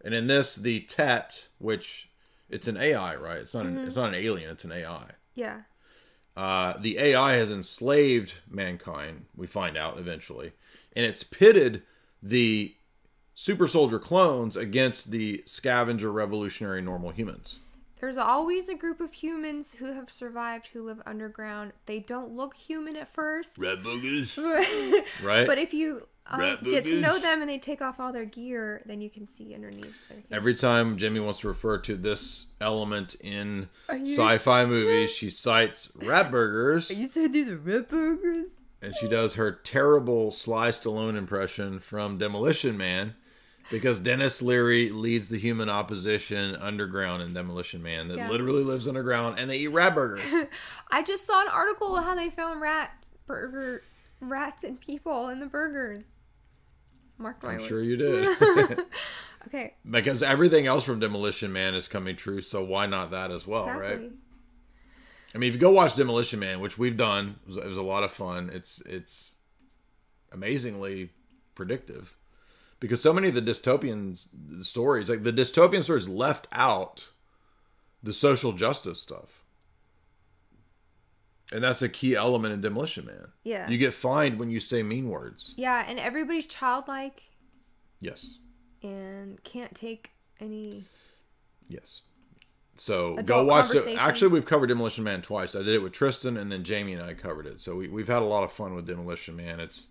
And in this, the Tet, which it's an AI, right? It's not an, it's not an alien. It's an AI. Yeah. Uh, the AI has enslaved mankind, we find out eventually, and it's pitted the super soldier clones against the scavenger revolutionary normal humans. There's always a group of humans who have survived who live underground. They don't look human at first. Red boogers. right? But if you um, get to know them and they take off all their gear, then you can see underneath. Every time Jimmy wants to refer to this element in sci-fi movies, she cites rat burgers, you said these are red burgers. and she does her terrible Sly Stallone impression from Demolition Man, because Denis Leary leads the human opposition underground in Demolition Man that Yeah. literally lives underground, and they eat rat burgers. I just saw an article of how they found rat burger rats and people in the burgers. Mark my I'm sure you did. Okay, because everything else from Demolition Man is coming true, so why not that as well, exactly. right? I mean, if you go watch Demolition Man, which we've done, it was, it was a lot of fun. It's it's amazingly predictive because so many of the dystopian stories, like the dystopian stories, left out the social justice stuff, and that's a key element in Demolition Man. Yeah. you get fined when you say mean words. Yeah, and everybody's childlike Yes, and can't take any. yes. So go watch it. Actually, we've covered Demolition Man twice. I did it with Tristan, and then Jamie and I covered it. So we, we've had a lot of fun with Demolition Man. It's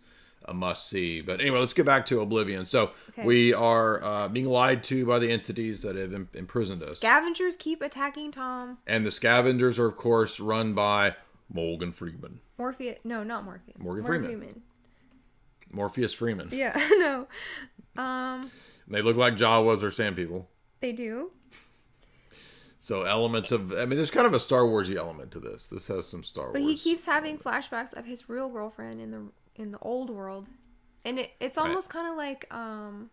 a must see. But anyway, let's get back to Oblivion. So Okay. we are uh, being lied to by the entities that have im- imprisoned us, Scavengers keep attacking Tom. and the scavengers are of course run by Morgan Freeman, Morpheus. No, not Morpheus. Morgan Freeman. Morpheus Freeman. Yeah, no. Um, They look like Jawas or Sand People. they do. So elements of I mean, there's kind of a Star Warsy element to this. This has some Star But Wars. But he keeps having flashbacks of his real girlfriend in the in the old world, and it, it's almost kind of like um,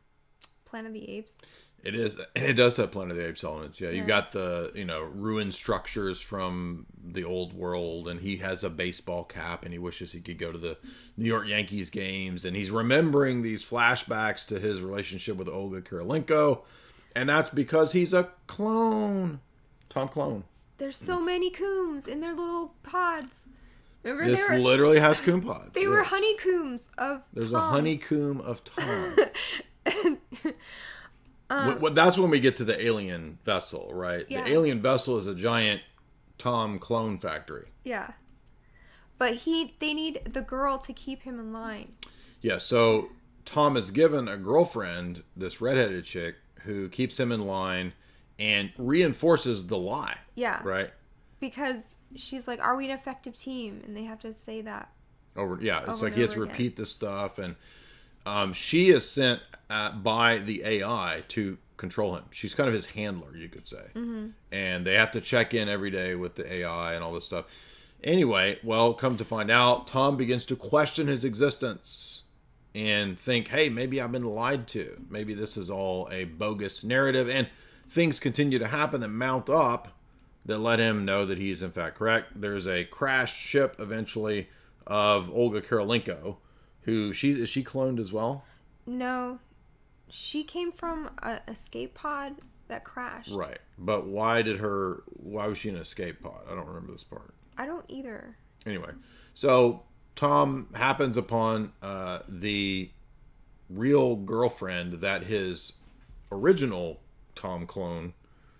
Planet of the Apes. It is. And it does have Planet of the Apes elements. Yeah, you got the you know ruined structures from the old world, and he has a baseball cap, and he wishes he could go to the New York Yankees games, and he's remembering these flashbacks to his relationship with Olga Kurylenko, and that's because he's a clone, Tom Clone. There's so many combs in their little pods. Remember This were literally has coom pods. they were honeycombs of There's a honeycomb of Tom. Um, wh- that's when we get to the alien vessel, right? Yeah. The alien vessel is a giant Tom clone factory. Yeah. But he they need the girl to keep him in line. Yeah, so Tom is given a girlfriend, this redheaded chick, who keeps him in line and reinforces the lie, Yeah. right? Because she's like, Are we an effective team? And they have to say that. Over, yeah, it's like he has to over again. repeat this stuff, and um, she is sent uh, by the AI to control him. She's kind of his handler, you could say, Mm-hmm. and they have to check in every day with the AI and all this stuff. Anyway, well, come to find out, Tom begins to question his existence and think, hey, maybe I've been lied to. Maybe this is all a bogus narrative. And things continue to happen that mount up that let him know that he's in fact correct. There's a crashed ship eventually of Olga Karolinko, who she is she cloned as well? No. She came from a escape pod that crashed. Right. But why did her why was she in an escape pod? I don't remember this part. I don't either. Anyway, so Tom happens upon uh, the real girlfriend that his original Tom clone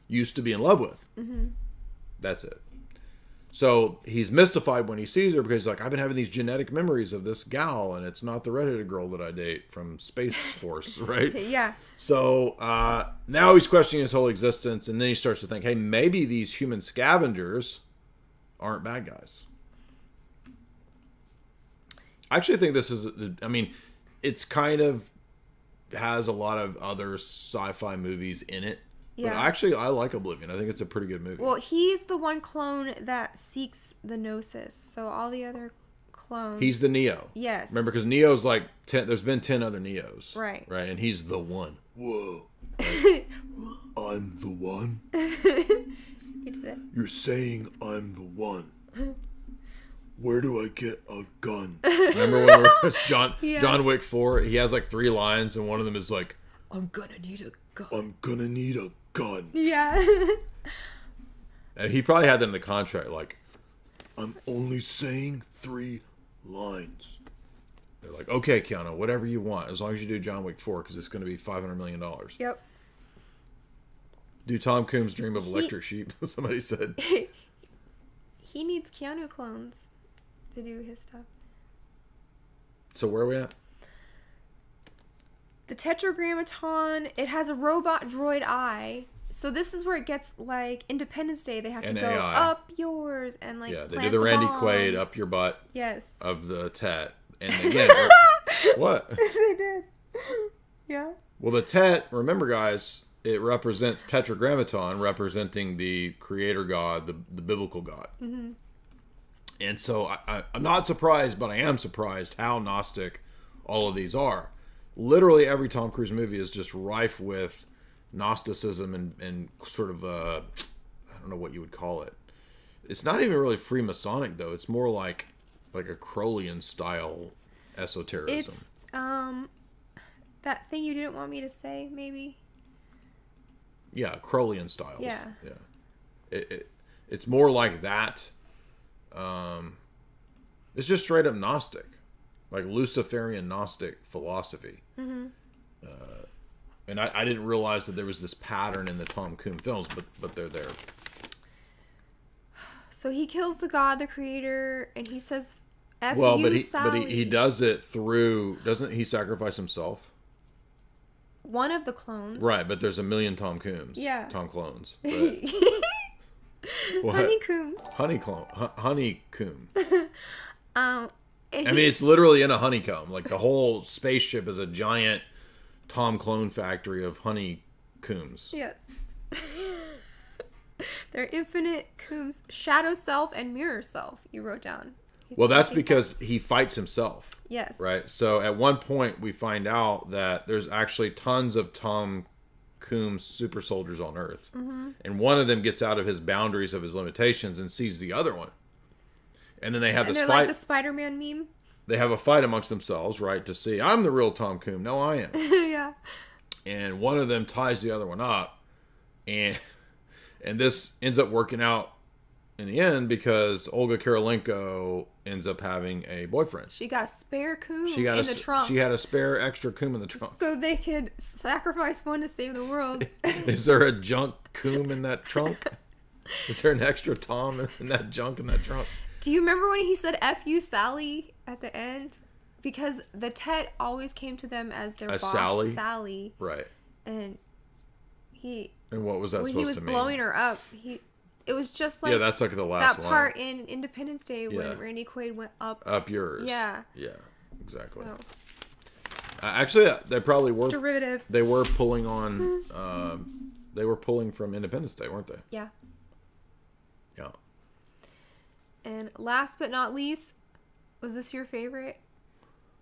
used to be in love with. Mm-hmm. That's it. So he's mystified when he sees her because he's like, I've been having these genetic memories of this gal, and it's not the redheaded girl that I date from Space Force, right? Yeah. So uh, now he's questioning his whole existence, and then he starts to think, hey, maybe these human scavengers aren't bad guys. I actually think this is, I mean, it's kind of has a lot of other sci-fi movies in it. But Yeah. actually, I like Oblivion. I think it's a pretty good movie. Well, he's the one clone that seeks the gnosis. So all the other clones. he's the Neo. Yes. Remember, because Neo's like ten. There's been ten other Neos. Right. Right, and he's the one. Whoa. I'm the one. He did it. You're saying I'm the one. Where do I get a gun? Remember when we were John Yeah. John Wick Four? He has like three lines, and one of them is like, I'm gonna need a gun. "I'm gonna need a gun," Yeah. and he probably had that in the contract. Like, I'm only saying three lines. They're like, "Okay, Keanu, whatever you want, as long as you do John Wick Four, because it's going to be five hundred million dollars." yep. Do Tom Cooms dream of electric sheep? Somebody said. He needs Keanu clones to do his stuff. So where are we at? The Tetragrammaton, it has a robot droid eye. So this is where it gets like Independence Day. They have And to go AI. up yours and like Yeah, they do plant the Randy bomb. Quaid up your butt Yes. of the tet, and again, what? they did. Yeah. Well, the Tet, remember, guys, it represents Tetragrammaton, representing the creator god, the, the biblical God. Mm-hmm. And so I, I, I'm not surprised, but I am surprised how Gnostic all of these are. Literally every Tom Cruise movie is just rife with Gnosticism and, and sort of, uh, I don't know what you would call it. It's not even really Freemasonic, though. It's more like like a Crowleyan style esotericism. It's um that thing you didn't want me to say, maybe. Yeah, Crowleyan style. Yeah. yeah. It, it it's more like that. Um, it's just straight up Gnostic, like Luciferian Gnostic philosophy. Mm-hmm. Uh, and I, I didn't realize that there was this pattern in the Tom Coom films, but but they're there. So he kills the god, the creator, and he says F Well, you, but he Sally. but he, he does it through doesn't he sacrifice himself? one of the clones. Right, but there's a million Tom Cooms. Yeah. Tom clones. But, what? Honey honeycomb. Um and I mean, it's literally in a honeycomb. Like the whole spaceship is a giant Tom clone factory of honeycombs. Yes. They're infinite Cooms, shadow self and mirror self. You wrote down. You Well, that's because he fights himself. yes, Right. So at one point, we find out that there's actually tons of Tom Cooms super soldiers on Earth, Mm-hmm. and one of them gets out of his boundaries of his limitations and sees the other one, and then they have And this fight. like the Spider-Man meme. They have a fight amongst themselves, right? To see I'm the real Tom Cooms. No, I am. yeah. and one of them ties the other one up, and and this ends up working out in the end because Olga Karolenko ends up having a boyfriend. She got a spare Coom She got in a, the trunk. She had a spare extra coom in the trunk. so they could sacrifice one to save the world. Is there a junk coom in that trunk? Is there an extra Tom in that junk in that trunk? Do you remember when he said "F you, Sally" at the end? Because the Tet always came to them as their As boss, Sally? Sally, Right. and he And what was that when supposed he was to mean? blowing her up, he it was just like yeah, that's like the last that line. part in Independence Day Yeah. when Randy Quaid went up. Up yours. Yeah. Yeah. Exactly. So, Uh, actually, uh, they probably were. derivative. They were pulling on. Um, they were pulling from Independence Day, weren't they? Yeah. Yeah. And last but not least, was this your favorite?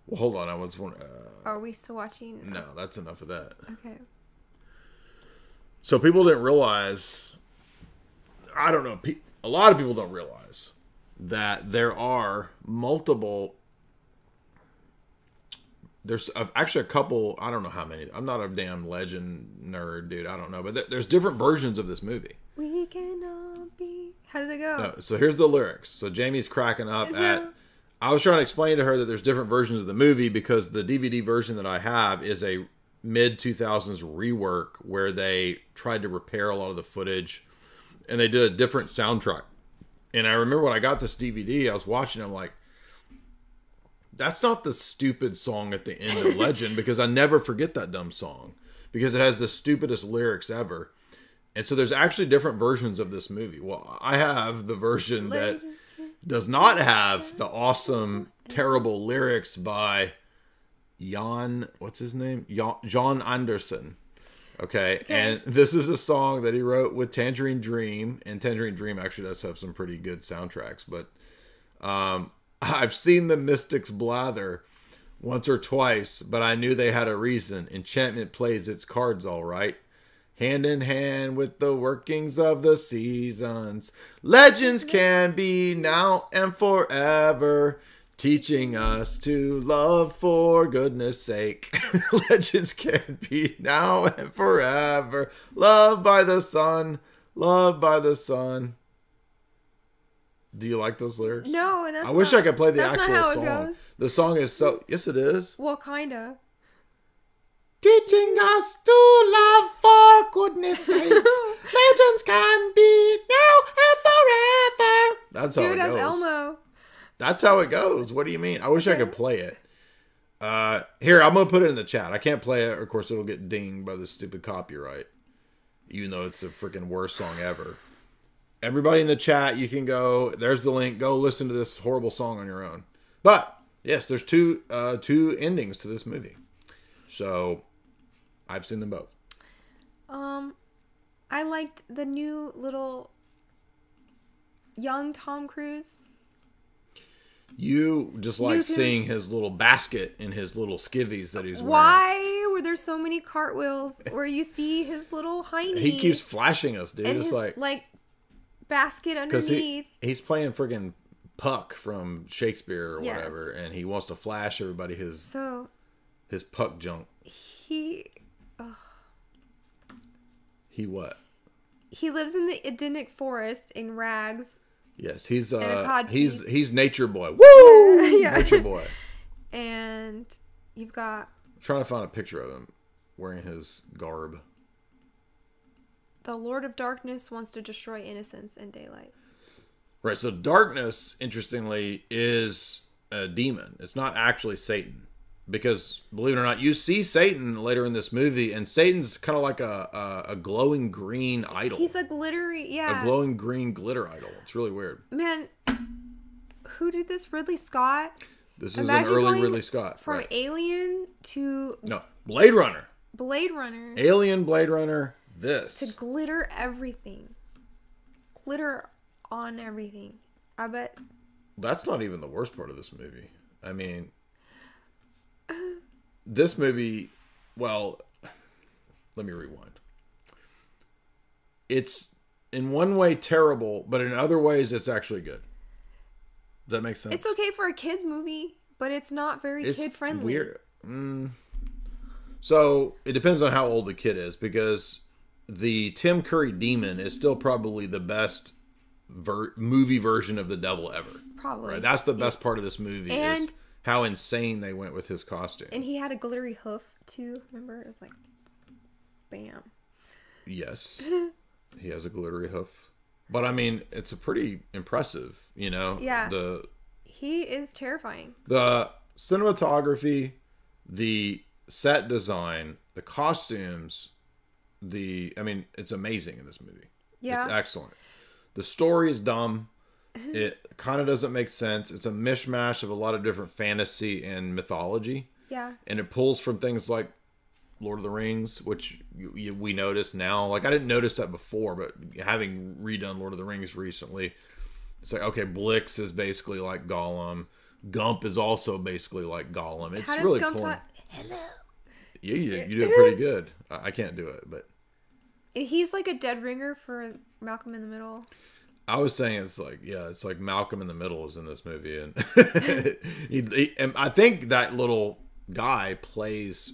Well, hold on. I was one. Uh, Are we still watching? no, that's enough of that. Okay. So people didn't realize. I don't know. A lot of people don't realize that there are multiple. There's actually a couple. I don't know how many. I'm not a damn legend nerd, dude. I don't know, but there's different versions of this movie. We cannot be. How does it go? No, so here's the lyrics. So Jamie's cracking up at. I was trying to explain to her that there's different versions of the movie because the DVD version that I have is a mid 2000s rework where they tried to repair a lot of the footage and they did a different soundtrack. And I remember when I got this DVD, I was watching, I'm like, that's not the stupid song at the end of Legend because I never forget that dumb song because it has the stupidest lyrics ever. And so there's actually different versions of this movie. Well, I have the version that does not have the awesome, terrible lyrics by Jan, what's his name? Jan, Jon Anderson. Okay. And this is a song that he wrote with Tangerine Dream. And Tangerine Dream actually does have some pretty good soundtracks. But um, I've seen the Mystics blather once or twice, but I knew they had a reason. Enchantment plays its cards all right. Hand in hand with the workings of the seasons. Legends can be now and forever, teaching us to love for goodness sake. Legends can be now and forever, loved by the sun, loved by the sun. Do you like those lyrics? No, that's I wish not- I could play the actual song. goes. The song is so yes, it is. Well, kinda. Teaching us to love goodness sakes. Legends can be now and forever. That's how Dude, it that's goes. Elmo. That's how it goes. What do you mean? I wish I could play it. Uh, here, I'm gonna put it in the chat. I can't play it. Of course, it'll get dinged by the stupid copyright. Even though it's the freaking worst song ever. Everybody in the chat, you can go. There's the link. Go listen to this horrible song on your own. But yes, there's two uh, two endings to this movie. So I've seen them both. Um, I liked the new little young Tom Cruise. You just like seeing his little basket and his little skivvies that he's wearing. Why were there so many cartwheels where you see his little hiney? He keeps flashing us, dude. and it's his like like basket underneath. he he's playing friggin' Puck from Shakespeare or Yes. whatever, and he wants to flash everybody his so his Puck junk. he He what? he lives in the Edenic forest in rags, Yes, he's a uh he's he's nature boy. Woo! Yeah. Nature boy. and you've got I'm trying to find a picture of him wearing his garb. the Lord of Darkness wants to destroy innocence and daylight. Right. So darkness, interestingly, is a demon. It's not actually Satan, because believe it or not, you see Satan later in this movie, and Satan's kind of like a, a a glowing green idol, He's a glittery, yeah. a glowing green glitter idol. It's really weird. Man, who did this? Ridley Scott. This is Imagine an early Ridley Scott. From right. Alien to no, Blade Runner, Blade Runner Alien, Blade Runner. This to glitter everything. glitter on everything. I bet. That's not even the worst part of this movie. I mean, this movie, well, let me rewind. It's in one way terrible, but in other ways, it's actually good. Does that make sense? It's okay for a kids movie, but it's not very It's kid friendly. Weird. Mm. So it depends on how old the kid is, because the Tim Curry demon is still probably the best ver- movie version of the devil ever. Probably. Right. That's the best part of this movie is And- how insane they went with his costume. And he had a glittery hoof too. Remember, it was like, bam. yes, he has a glittery hoof, but I mean, it's a pretty impressive. You know, Yeah. The He is terrifying. the cinematography, the set design, the costumes, the I mean, it's amazing in this movie. Yeah. It's excellent. The story is dumb. It kind of doesn't make sense. It's a mishmash of a lot of different fantasy and mythology, Yeah. and it pulls from things like Lord of the Rings, which you, you, we notice now. Like I didn't notice that before, but having redone Lord of the Rings recently, it's like okay, Blix is basically like Gollum. Gump is also basically like Gollum. It's How does really Gump talk? Hello. Yeah, you, you do it pretty good. I I can't do it, but He's like a dead ringer for Malcolm in the Middle. I was saying it's like yeah, it's like Malcolm in the Middle is in this movie, and, he, he- and I think that little guy plays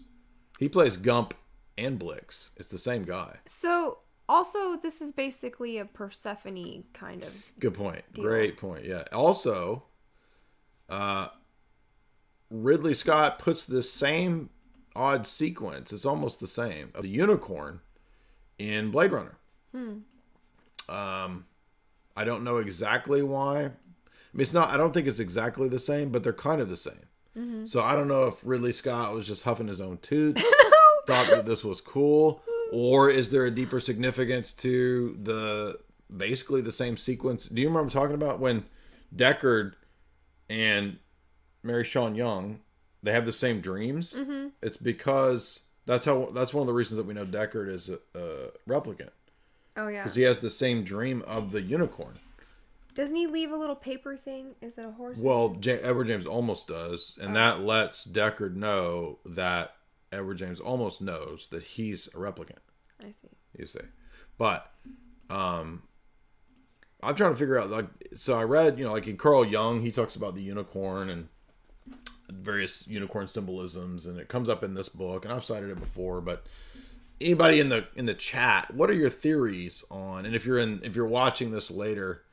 he plays Gump and Blix. It's the same guy. So, also, this is basically a Persephone kind of. Good point. Deal. Great point. Yeah. Also, uh, Ridley Scott puts this same odd sequence. It's almost the same of the unicorn in Blade Runner. Hmm. Um, I don't know exactly why. I mean, it's not. I don't think it's exactly the same, but they're kind of the same. So I don't know if Ridley Scott was just huffing his own toots, thought that this was cool, or is there a deeper significance to the basically the same sequence? Do you remember talking about when Deckard and Mary Sean Young they have the same dreams? Mm-hmm. It's because that's how that's one of the reasons that we know Deckard is a, a replicant Oh, yeah. because he has the same dream of the unicorn. Doesn't he leave a little paper thing? Is it a horse? Well, Ja Edward James Olmos does, and that lets Deckard know that Edward James Olmos knows that he's a replicant. I see. You see, but um, I'm trying to figure out like so. I read you know like in Carl Jung, he talks about the unicorn and various unicorn symbolisms, and it comes up in this book, and I've cited it before, but. Anybody in the in the chat, what are your theories on? And if you're in, if you're watching this later,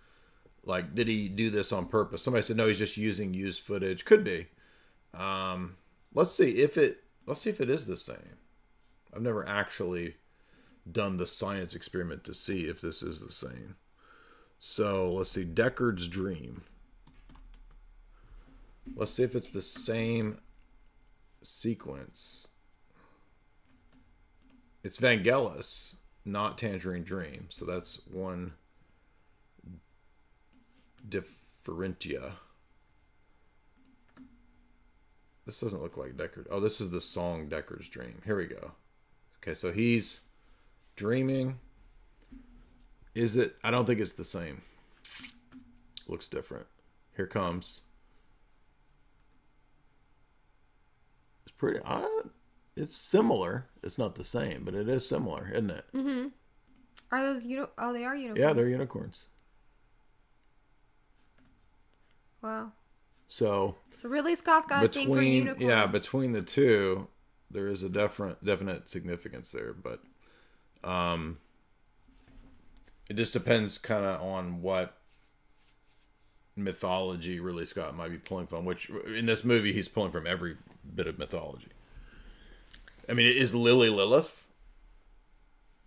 like did he do this on purpose? Somebody said no he's just using used footage. Could be. Um let's see if it let's see if it is the same. I've never actually done the science experiment to see if this is the same. So let's see deckard's dream. Let's see if it's the same sequence it's vangelis not tangerine dream so that's one differentia. This doesn't look like Deckard. Oh, this is the song Deckard's Dream. Here we go. Okay, so he's dreaming. Is it? I don't think it's the same. Looks different. Here comes. It's pretty. Uh, it's similar. It's not the same, but it is similar, isn't it? Mm-hmm. Are those uni- Oh, they are unicorns. Yeah, they're unicorns. Wow. So So really, Scott's got a thing for between unicorns. yeah between the two there is a definite definite significance there but um it just depends kind of on what mythology really scott might be pulling from which in this movie he's pulling from every bit of mythology i mean is lily lilith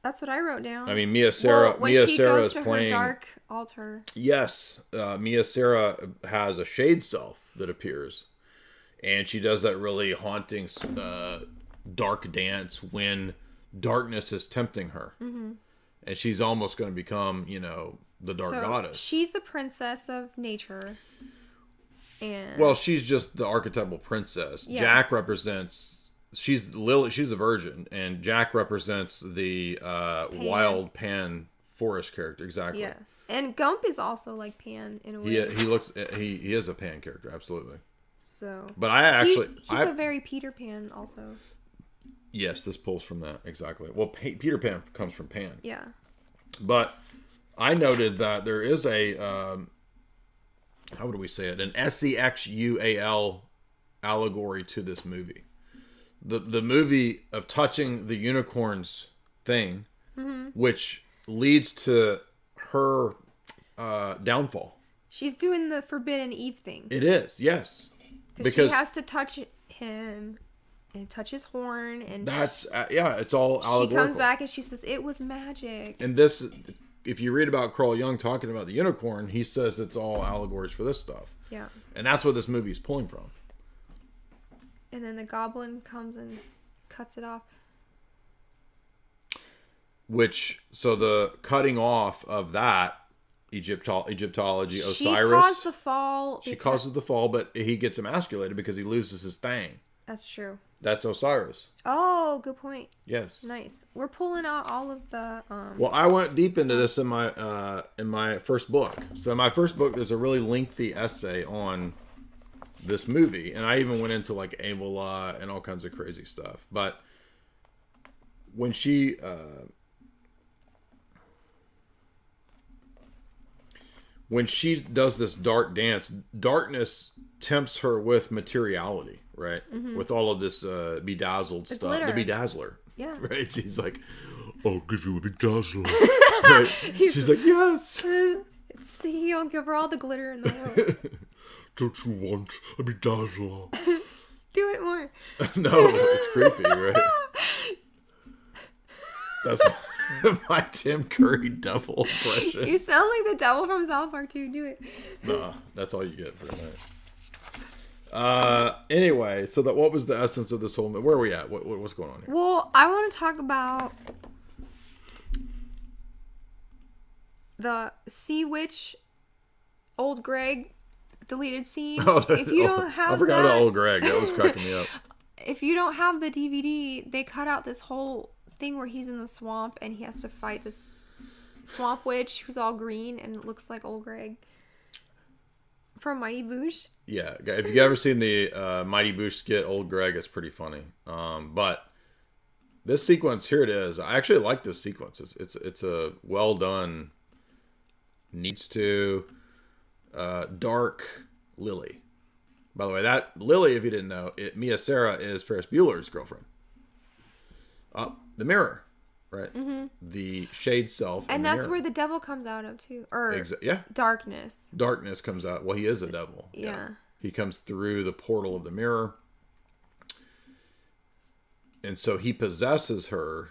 That's what I wrote down. i mean mia sara well, mia sara is playing her dark alter. Yes, uh, Mia Sara has a shade self that appears, and she does that really haunting uh, dark dance when darkness is tempting her, mm-hmm. and she's almost going to become, you know, the dark so goddess. she's the princess of nature. And well, she's just the archetypal princess. Yeah. Jack represents. She's Lily. She's a virgin, and Jack represents the uh, Pan. wild pan forest character. Exactly. yeah. And Gump is also like Pan in a way. He he looks he he is a Pan character, absolutely. so But I He- actually he's I a very Peter Pan also. yes, this pulls from that exactly. Well, Pa- Peter Pan comes from Pan. Yeah. But I noted that there is a um, how would we say it? An S E X U A L allegory to this movie. The the movie of touching the unicorns thing, which leads to her uh, downfall. She's doing the Forbidden Eve thing. It is yes, Because because she has to touch him and touch his horn and that's uh, yeah, it's all allegorical. she comes back and she says it was magic. and this if you read about Carl Jung talking about the unicorn, he says it's all allegories for this stuff. Yeah. And that's what this movie is pulling from. And then the goblin comes and cuts it off. Which so the cutting off of that Egyptol- Egyptology Osiris. She caused the fall. she because- causes the fall, but he gets emasculated because he loses his thing. That's true. That's Osiris. Oh, good point. Yes. Nice. We're pulling out all of the um Well, I went deep into this in my uh, in my first book. So in my first book, there's a really lengthy essay on this movie, and I even went into like Evola and all kinds of crazy stuff. But when she uh, when she does this dark dance, darkness tempts her with materiality, right? With all of this uh, bedazzled stuff, glitter. the bedazzler. Yeah. Right? She's like, I'll give you a bedazzler. right? She's like, yes. it's, he'll give her all the glitter in the world. Don't you want a bedazzler? Do it more. no, it's creepy, right? That's my Tim Curry devil impression. You sound like the devil from South Park too. Do it. Nah, that's all you get for tonight. Uh, anyway, so that what was the essence of this whole? Where are we at? What, what what's going on here? Well, I want to talk about the Sea Witch, Old Greg deleted scene. if you don't have I forgot that, about old Greg. That was cracking me up. if you don't have the DVD, they cut out this whole thing where he's in the swamp and he has to fight this swamp witch who's all green and looks like old Greg from Mighty Boosh. Yeah, if you ever seen the uh, Mighty Boosh skit, Old Greg, it's pretty funny. Um, but this sequence here it is. I actually like this sequence. It's it's, it's a well done. Needs to uh, dark Lily. By the way, that Lily, if you didn't know, it, Mia Sara is Ferris Bueller's girlfriend. Uh, the mirror, right? The shade self, Mm-hmm. And that's mirror. where the devil comes out of too. Or Exa- yeah, darkness. darkness comes out. Well, he is a devil. Yeah. He comes through the portal of the mirror. And so he possesses her,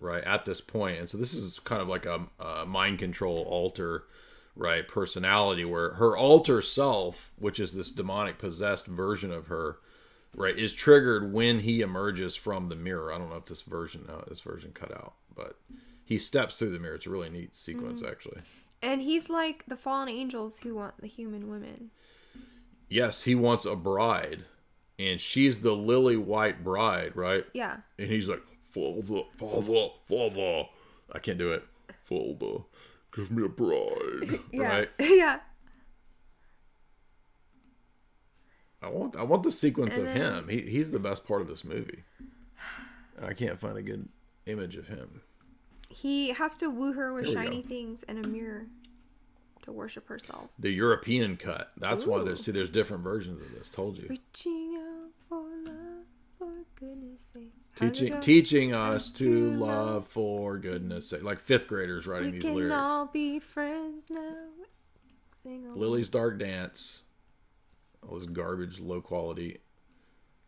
right, at this point. And so this is kind of like a, a mind control alter, right, personality where her alter self, which is this demonic possessed version of her, right, is triggered when he emerges from the mirror. I don't know if this version, uh, this version cut out, but he steps through the mirror. It's a really neat sequence, actually. And he's like the fallen angels who want the human women. yes, he wants a bride, and she's the lily white bride, right? Yeah. And he's like, Father, Father, Father. I can't do it. Father, give me a bride, Yeah. right? yeah. I want, I want the sequence And of then- him. He, he's the best part of this movie. I can't find a good image of him. He has to woo her with shiny go. things and a mirror to worship herself. The European cut. That's why Ooh. there's see there's different versions of this. Told you. Reaching out for love, for goodness sake. How does it Teaching teaching us to to love love. for goodness sake. Like fifth graders writing We these can lyrics. all be friends now. Sing along. Lily's Dark Dance. All this garbage, low quality.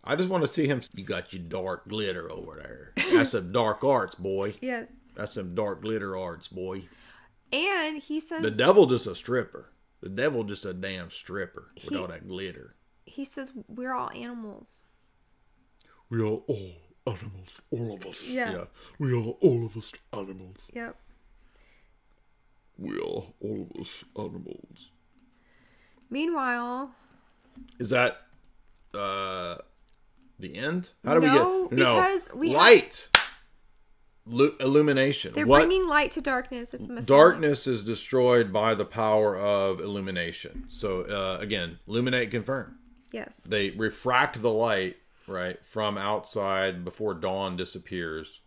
I just want to see him. You got your dark glitter over there. That's some dark arts, boy. Yes. That's some dark glitter arts, boy. And he says The devil just a stripper. The devil just a damn stripper with He- all that glitter. he says we're all animals. We are all animals, all of us. Yeah. We are all of us animals. Yep. We are all of us animals. Meanwhile, Is that uh the end? How do No, we get no because we have- light? lu- illumination. They're what bringing light to darkness. It's Masonic. darkness is destroyed by the power of illumination. So uh, again, illuminate, confirm. Yes. They refract the light right from outside before dawn disappears.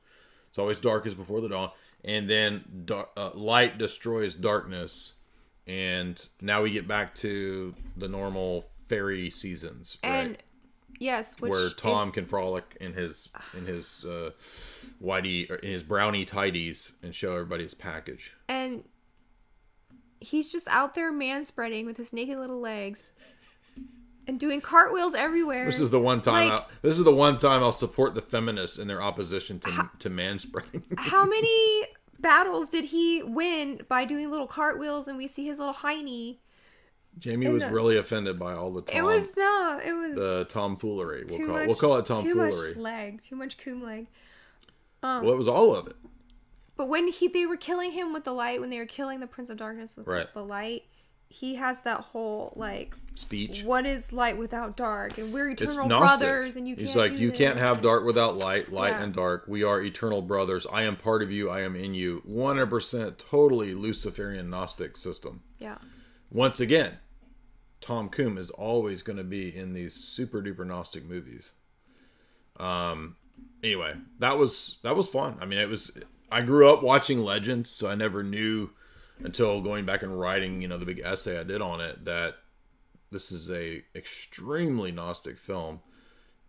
It's always darkest before the dawn, and then uh, light destroys darkness, and now we get back to the normal fairy seasons, And right? yes, which Where Tom is- can frolic in his in his uh, whitey or in his brownie tidies and show everybody his package. and he's just out there man spreading with his naked little legs and doing cartwheels everywhere. This is the one time. Like- I'll, this is the one time I'll support the feminists in their opposition to to manspreading. How many battles did he win by doing little cartwheels and we see his little hiney? Jamie was the- really offended by all the Tom, It was no, it was the tomfoolery. We'll call much. it. We'll call it Too tomfoolery. much leg, too much coom leg. Well, um, it was all of it. But when he they were killing him with the light, when they were killing the Prince of Darkness with Right. the light, he has that whole like, Speech. what is light without dark, and we're eternal brothers, and you He's can't. like, you this." can't have dark without light, light Yeah. and dark. We are eternal brothers. I am part of you. I am in you. One hundred percent, totally Luciferian Gnostic system. Yeah, Once again, Tom Coom is always going to be in these super duper Gnostic movies. Um. Anyway, that was that was fun. I mean, it was. I grew up watching Legend, so I never knew until going back and writing, you know, the big essay I did on it that this is a extremely Gnostic film.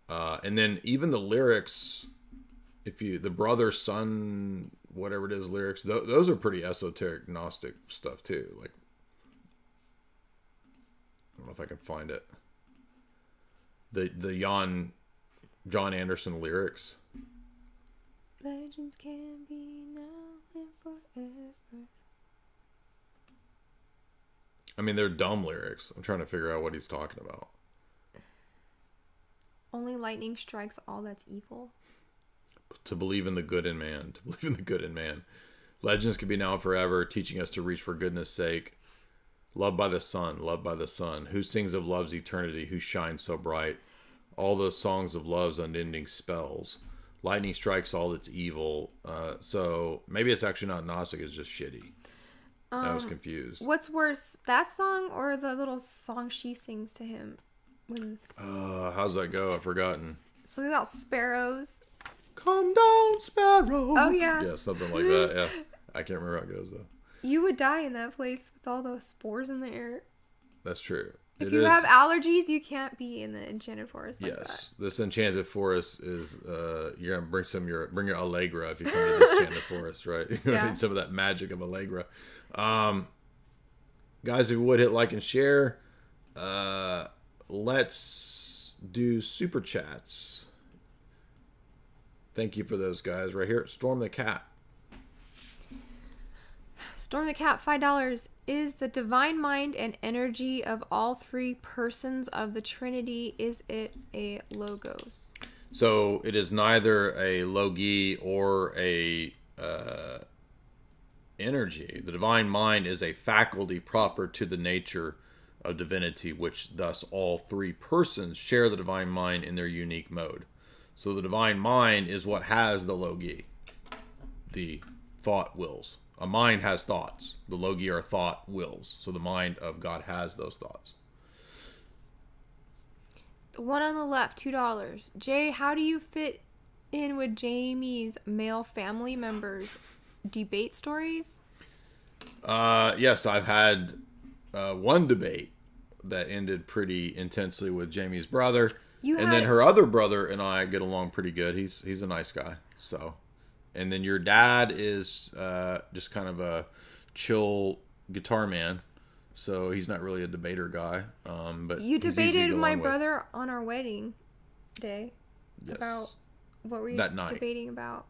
Uh, and then even the lyrics, if you the brother son whatever it is lyrics, th- those are pretty esoteric Gnostic stuff too. Like I don't know if I can find it. The the Jan Jon Anderson lyrics. legends can be now and forever. I mean, they're dumb lyrics. I'm trying to figure out what he's talking about. Only lightning strikes all that's evil. To believe in the good in man. To believe in the good in man. Legends can be now and forever, teaching us to reach for goodness' sake. Loved by the sun, loved by the sun. Who sings of love's eternity? Who shines so bright? All those songs of love's unending spells. Lightning strikes all that's evil. Uh, so maybe it's actually not Gnostic, it's just shitty. I Um, was confused. What's worse, that song or the little song she sings to him? When Uh, how's that go? I've forgotten. something about sparrows. Come down, sparrow. Oh, yeah. Yeah, something like that. Yeah. I can't remember how it goes though. You would die in that place with all those spores in the air. That's true. If It you is- have allergies, you can't be in the enchanted forest like yes, this enchanted forest is. Uh, you're gonna bring some your bring your Allegra if you come to this enchanted forest, right? You're gonna Yeah. need some of that magic of Allegra. Um, guys, if you would hit like and share. Uh, let's do super chats. Thank you for those guys right here. Storm the cat. Storm the Cat, $5. Is the divine mind and energy of all three persons of the Trinity, is it a logos? So it is neither a logoi or a uh, energy. The divine mind is a faculty proper to the nature of divinity, which thus all three persons share the divine mind in their unique mode. So the divine mind is what has the logoi, the thought wills. A mind has thoughts. The logoi are thought wills. So the mind of God has those thoughts. The one on the left, $2. Jay, how do you fit in with Jamie's male family members' debate stories? Uh, yes, I've had uh, one debate that ended pretty intensely with Jamie's brother, You and then her other brother and I get along pretty good. He's he's a nice guy. So, and then your dad is uh, just kind of a chill guitar man. So he's not really a debater guy. Um, but You he's easy to debated my along with. brother on our wedding day. Yes. about- What were you That night. debating about?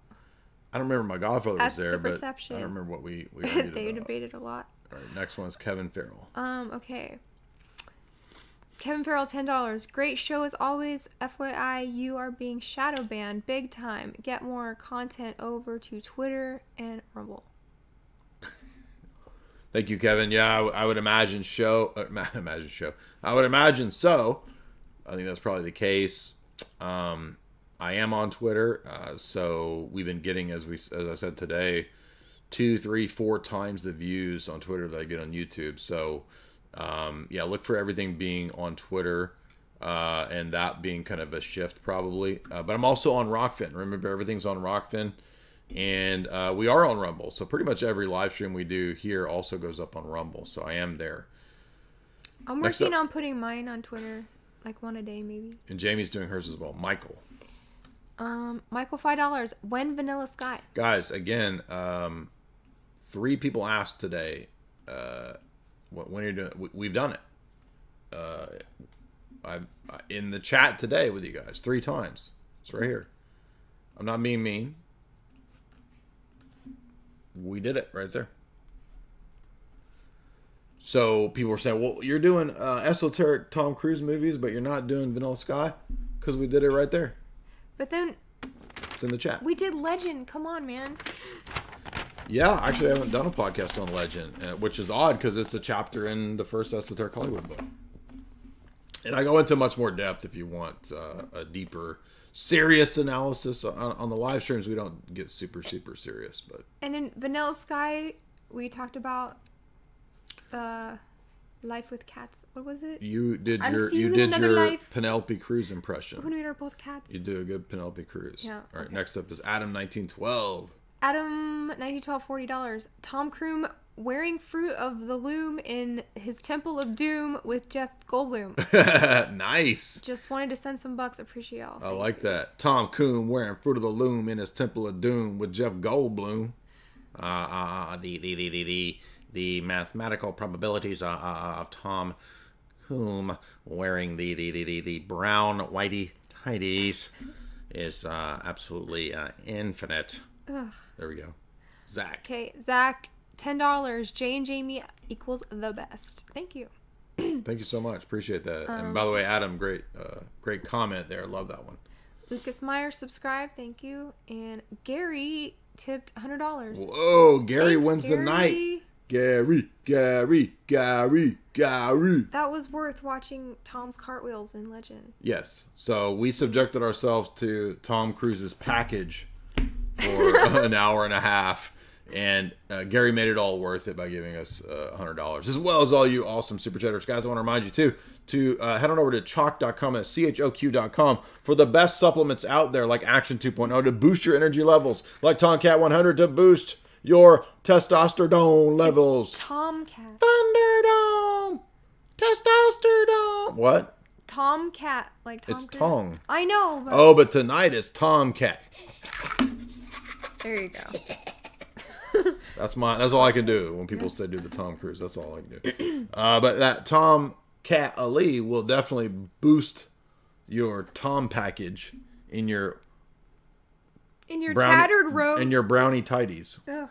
I don't remember my godfather At was there, the but reception. I don't remember what we we they about. debated a lot. All right, next one's Kevin Farrell. Um, okay. Kevin Farrell, ten dollars. Great show as always. FYI, you are being shadow banned big time. Get more content over to Twitter and Rumble. Thank you, Kevin. Yeah, I, w- I would imagine show. Uh, imagine show. I would imagine so. I think that's probably the case. Um, I am on Twitter, uh, so we've been getting, as we as I said today, two, three, four times the views on Twitter that I get on YouTube. So um, yeah, look for everything being on Twitter. Uh, and that being kind of a shift probably. Uh, but I'm also on Rokfin. Remember, everything's on Rokfin, and uh, we are on Rumble. So pretty much every live stream we do here also goes up on Rumble. So I am there. I'm Next working up. on putting mine on Twitter, like one a day maybe. And Jamie's doing hers as well. Michael. Um, Michael, five dollars. When Vanilla Sky? guys again um three people asked today uh when are you doing we, we've done it. Uh I- in the chat today with you guys three times. It's right here. I'm not being mean. We did it right there. So people were saying well you're doing uh, esoteric tom cruise movies but you're not doing vanilla sky? Because we did it right there But then it's in the chat we did Legend. Come on, man. Yeah, actually, I haven't done a podcast on Legend, uh, which is odd because it's a chapter in the first Esoteric Hollywood book. And I go into much more depth if you want uh, a deeper, serious analysis on, on the live streams. We don't get super, super serious, but And in Vanilla Sky, we talked about the life with cats. What was it? you did I'm your you did your life. Penelope Cruz impression. When we are both cats. You do a good Penelope Cruz. Yeah, All right. okay. Next up is Adam nineteen twelve. Adam, 1912, $40. Tom Cruise wearing Fruit of the Loom in his Temple of Doom with Jeff Goldblum. nice. Just wanted to send some bucks. Appreciate y'all. I like that. Tom Coom wearing Fruit of the Loom in his Temple of Doom with Jeff Goldblum. Uh, uh, the, the, the, the, the, the mathematical probabilities of Tom Coom wearing the, the, the, the, the brown whitey tidies is uh, absolutely uh, infinite. There we go. Zach. Okay, Zach, $10. Jay and Jamie equals the best. Thank you. Thank you so much. Appreciate that. Um, and by the way, Adam, great, uh, great comment there. Love that one. Lucas Meyer, subscribe. Thank you. And Gary tipped $100. Whoa, Gary Thanks, wins the night. Gary. Gary, Gary, Gary. That was worth watching Tom's cartwheels in Legend. Yes. So we subjected ourselves to Tom Cruise's package for an hour and a half. And uh, Gary made it all worth it by giving us uh, $100, as well as all you awesome super chatters. Guys, I want to remind you, too, to uh, head on over to choq.com, that's C-H-O-Q.com, for the best supplements out there, like Action 2.0, to boost your energy levels, like Tomcat 100 to boost your testosterone levels. Tomcat. Thunderdome! Testosterone! What? Tomcat. Like Tom It's Cruise. tongue. I know, but Oh, but tonight is Tomcat. there you go. That's my. That's all I can do when people say do the Tom Cruise. That's all I can do. Uh, but that Tom Cat Ali will definitely boost your Tom package in your In your brownie tattered robe. in your brownie tidies. Ugh.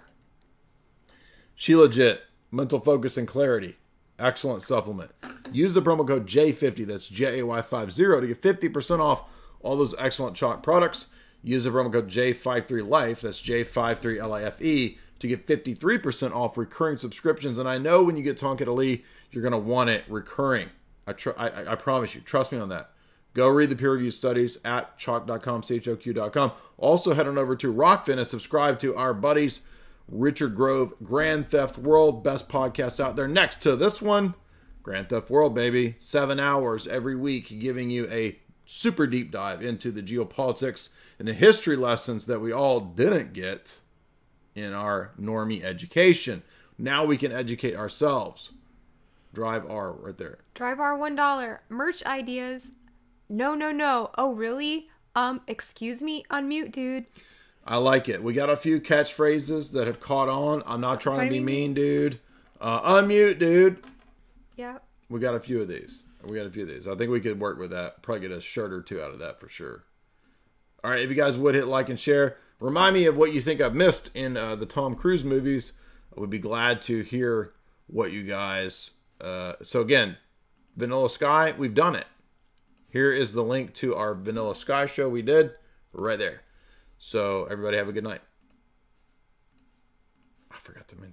She legit mental focus and clarity. Excellent supplement. Use the promo code JAY50. That's J A Y 50 to get 50% off all those excellent Choq products. Use the promo code JAY53LIFE. That's J53 L I F E to get 53% off recurring subscriptions. And I know when you get Tongkat Ali, you're going to want it recurring. I, tr- I- I promise you. Trust me on that. Go read the peer reviewed studies at chalk.com, choq.com. Also, head on over to Rokfin and subscribe to our buddies, Richard Grove, Grand Theft World, best podcast out there. Next to this one, Grand Theft World, baby. Seven hours every week, giving you a super deep dive into the geopolitics and the history lessons that we all didn't get in our normie education. Now we can educate ourselves. Drive R right there. Drive one dollar. Merch ideas. No, no, no. Oh, really? Um, excuse me. Unmute, dude. I like it. We got a few catchphrases that have caught on. I'm not trying to be mean, dude. Uh, unmute, dude. Yeah. We got a few of these. We got a few of these. I think we could work with that. Probably get a shirt or two out of that for sure. All right, if you guys would hit like and share, remind me of what you think I've missed in uh, the Tom Cruise movies. I would be glad to hear what you guys. Uh, so again, Vanilla Sky, we've done it. Here is the link to our Vanilla Sky show we did right there. So everybody have a good night. I forgot to mention.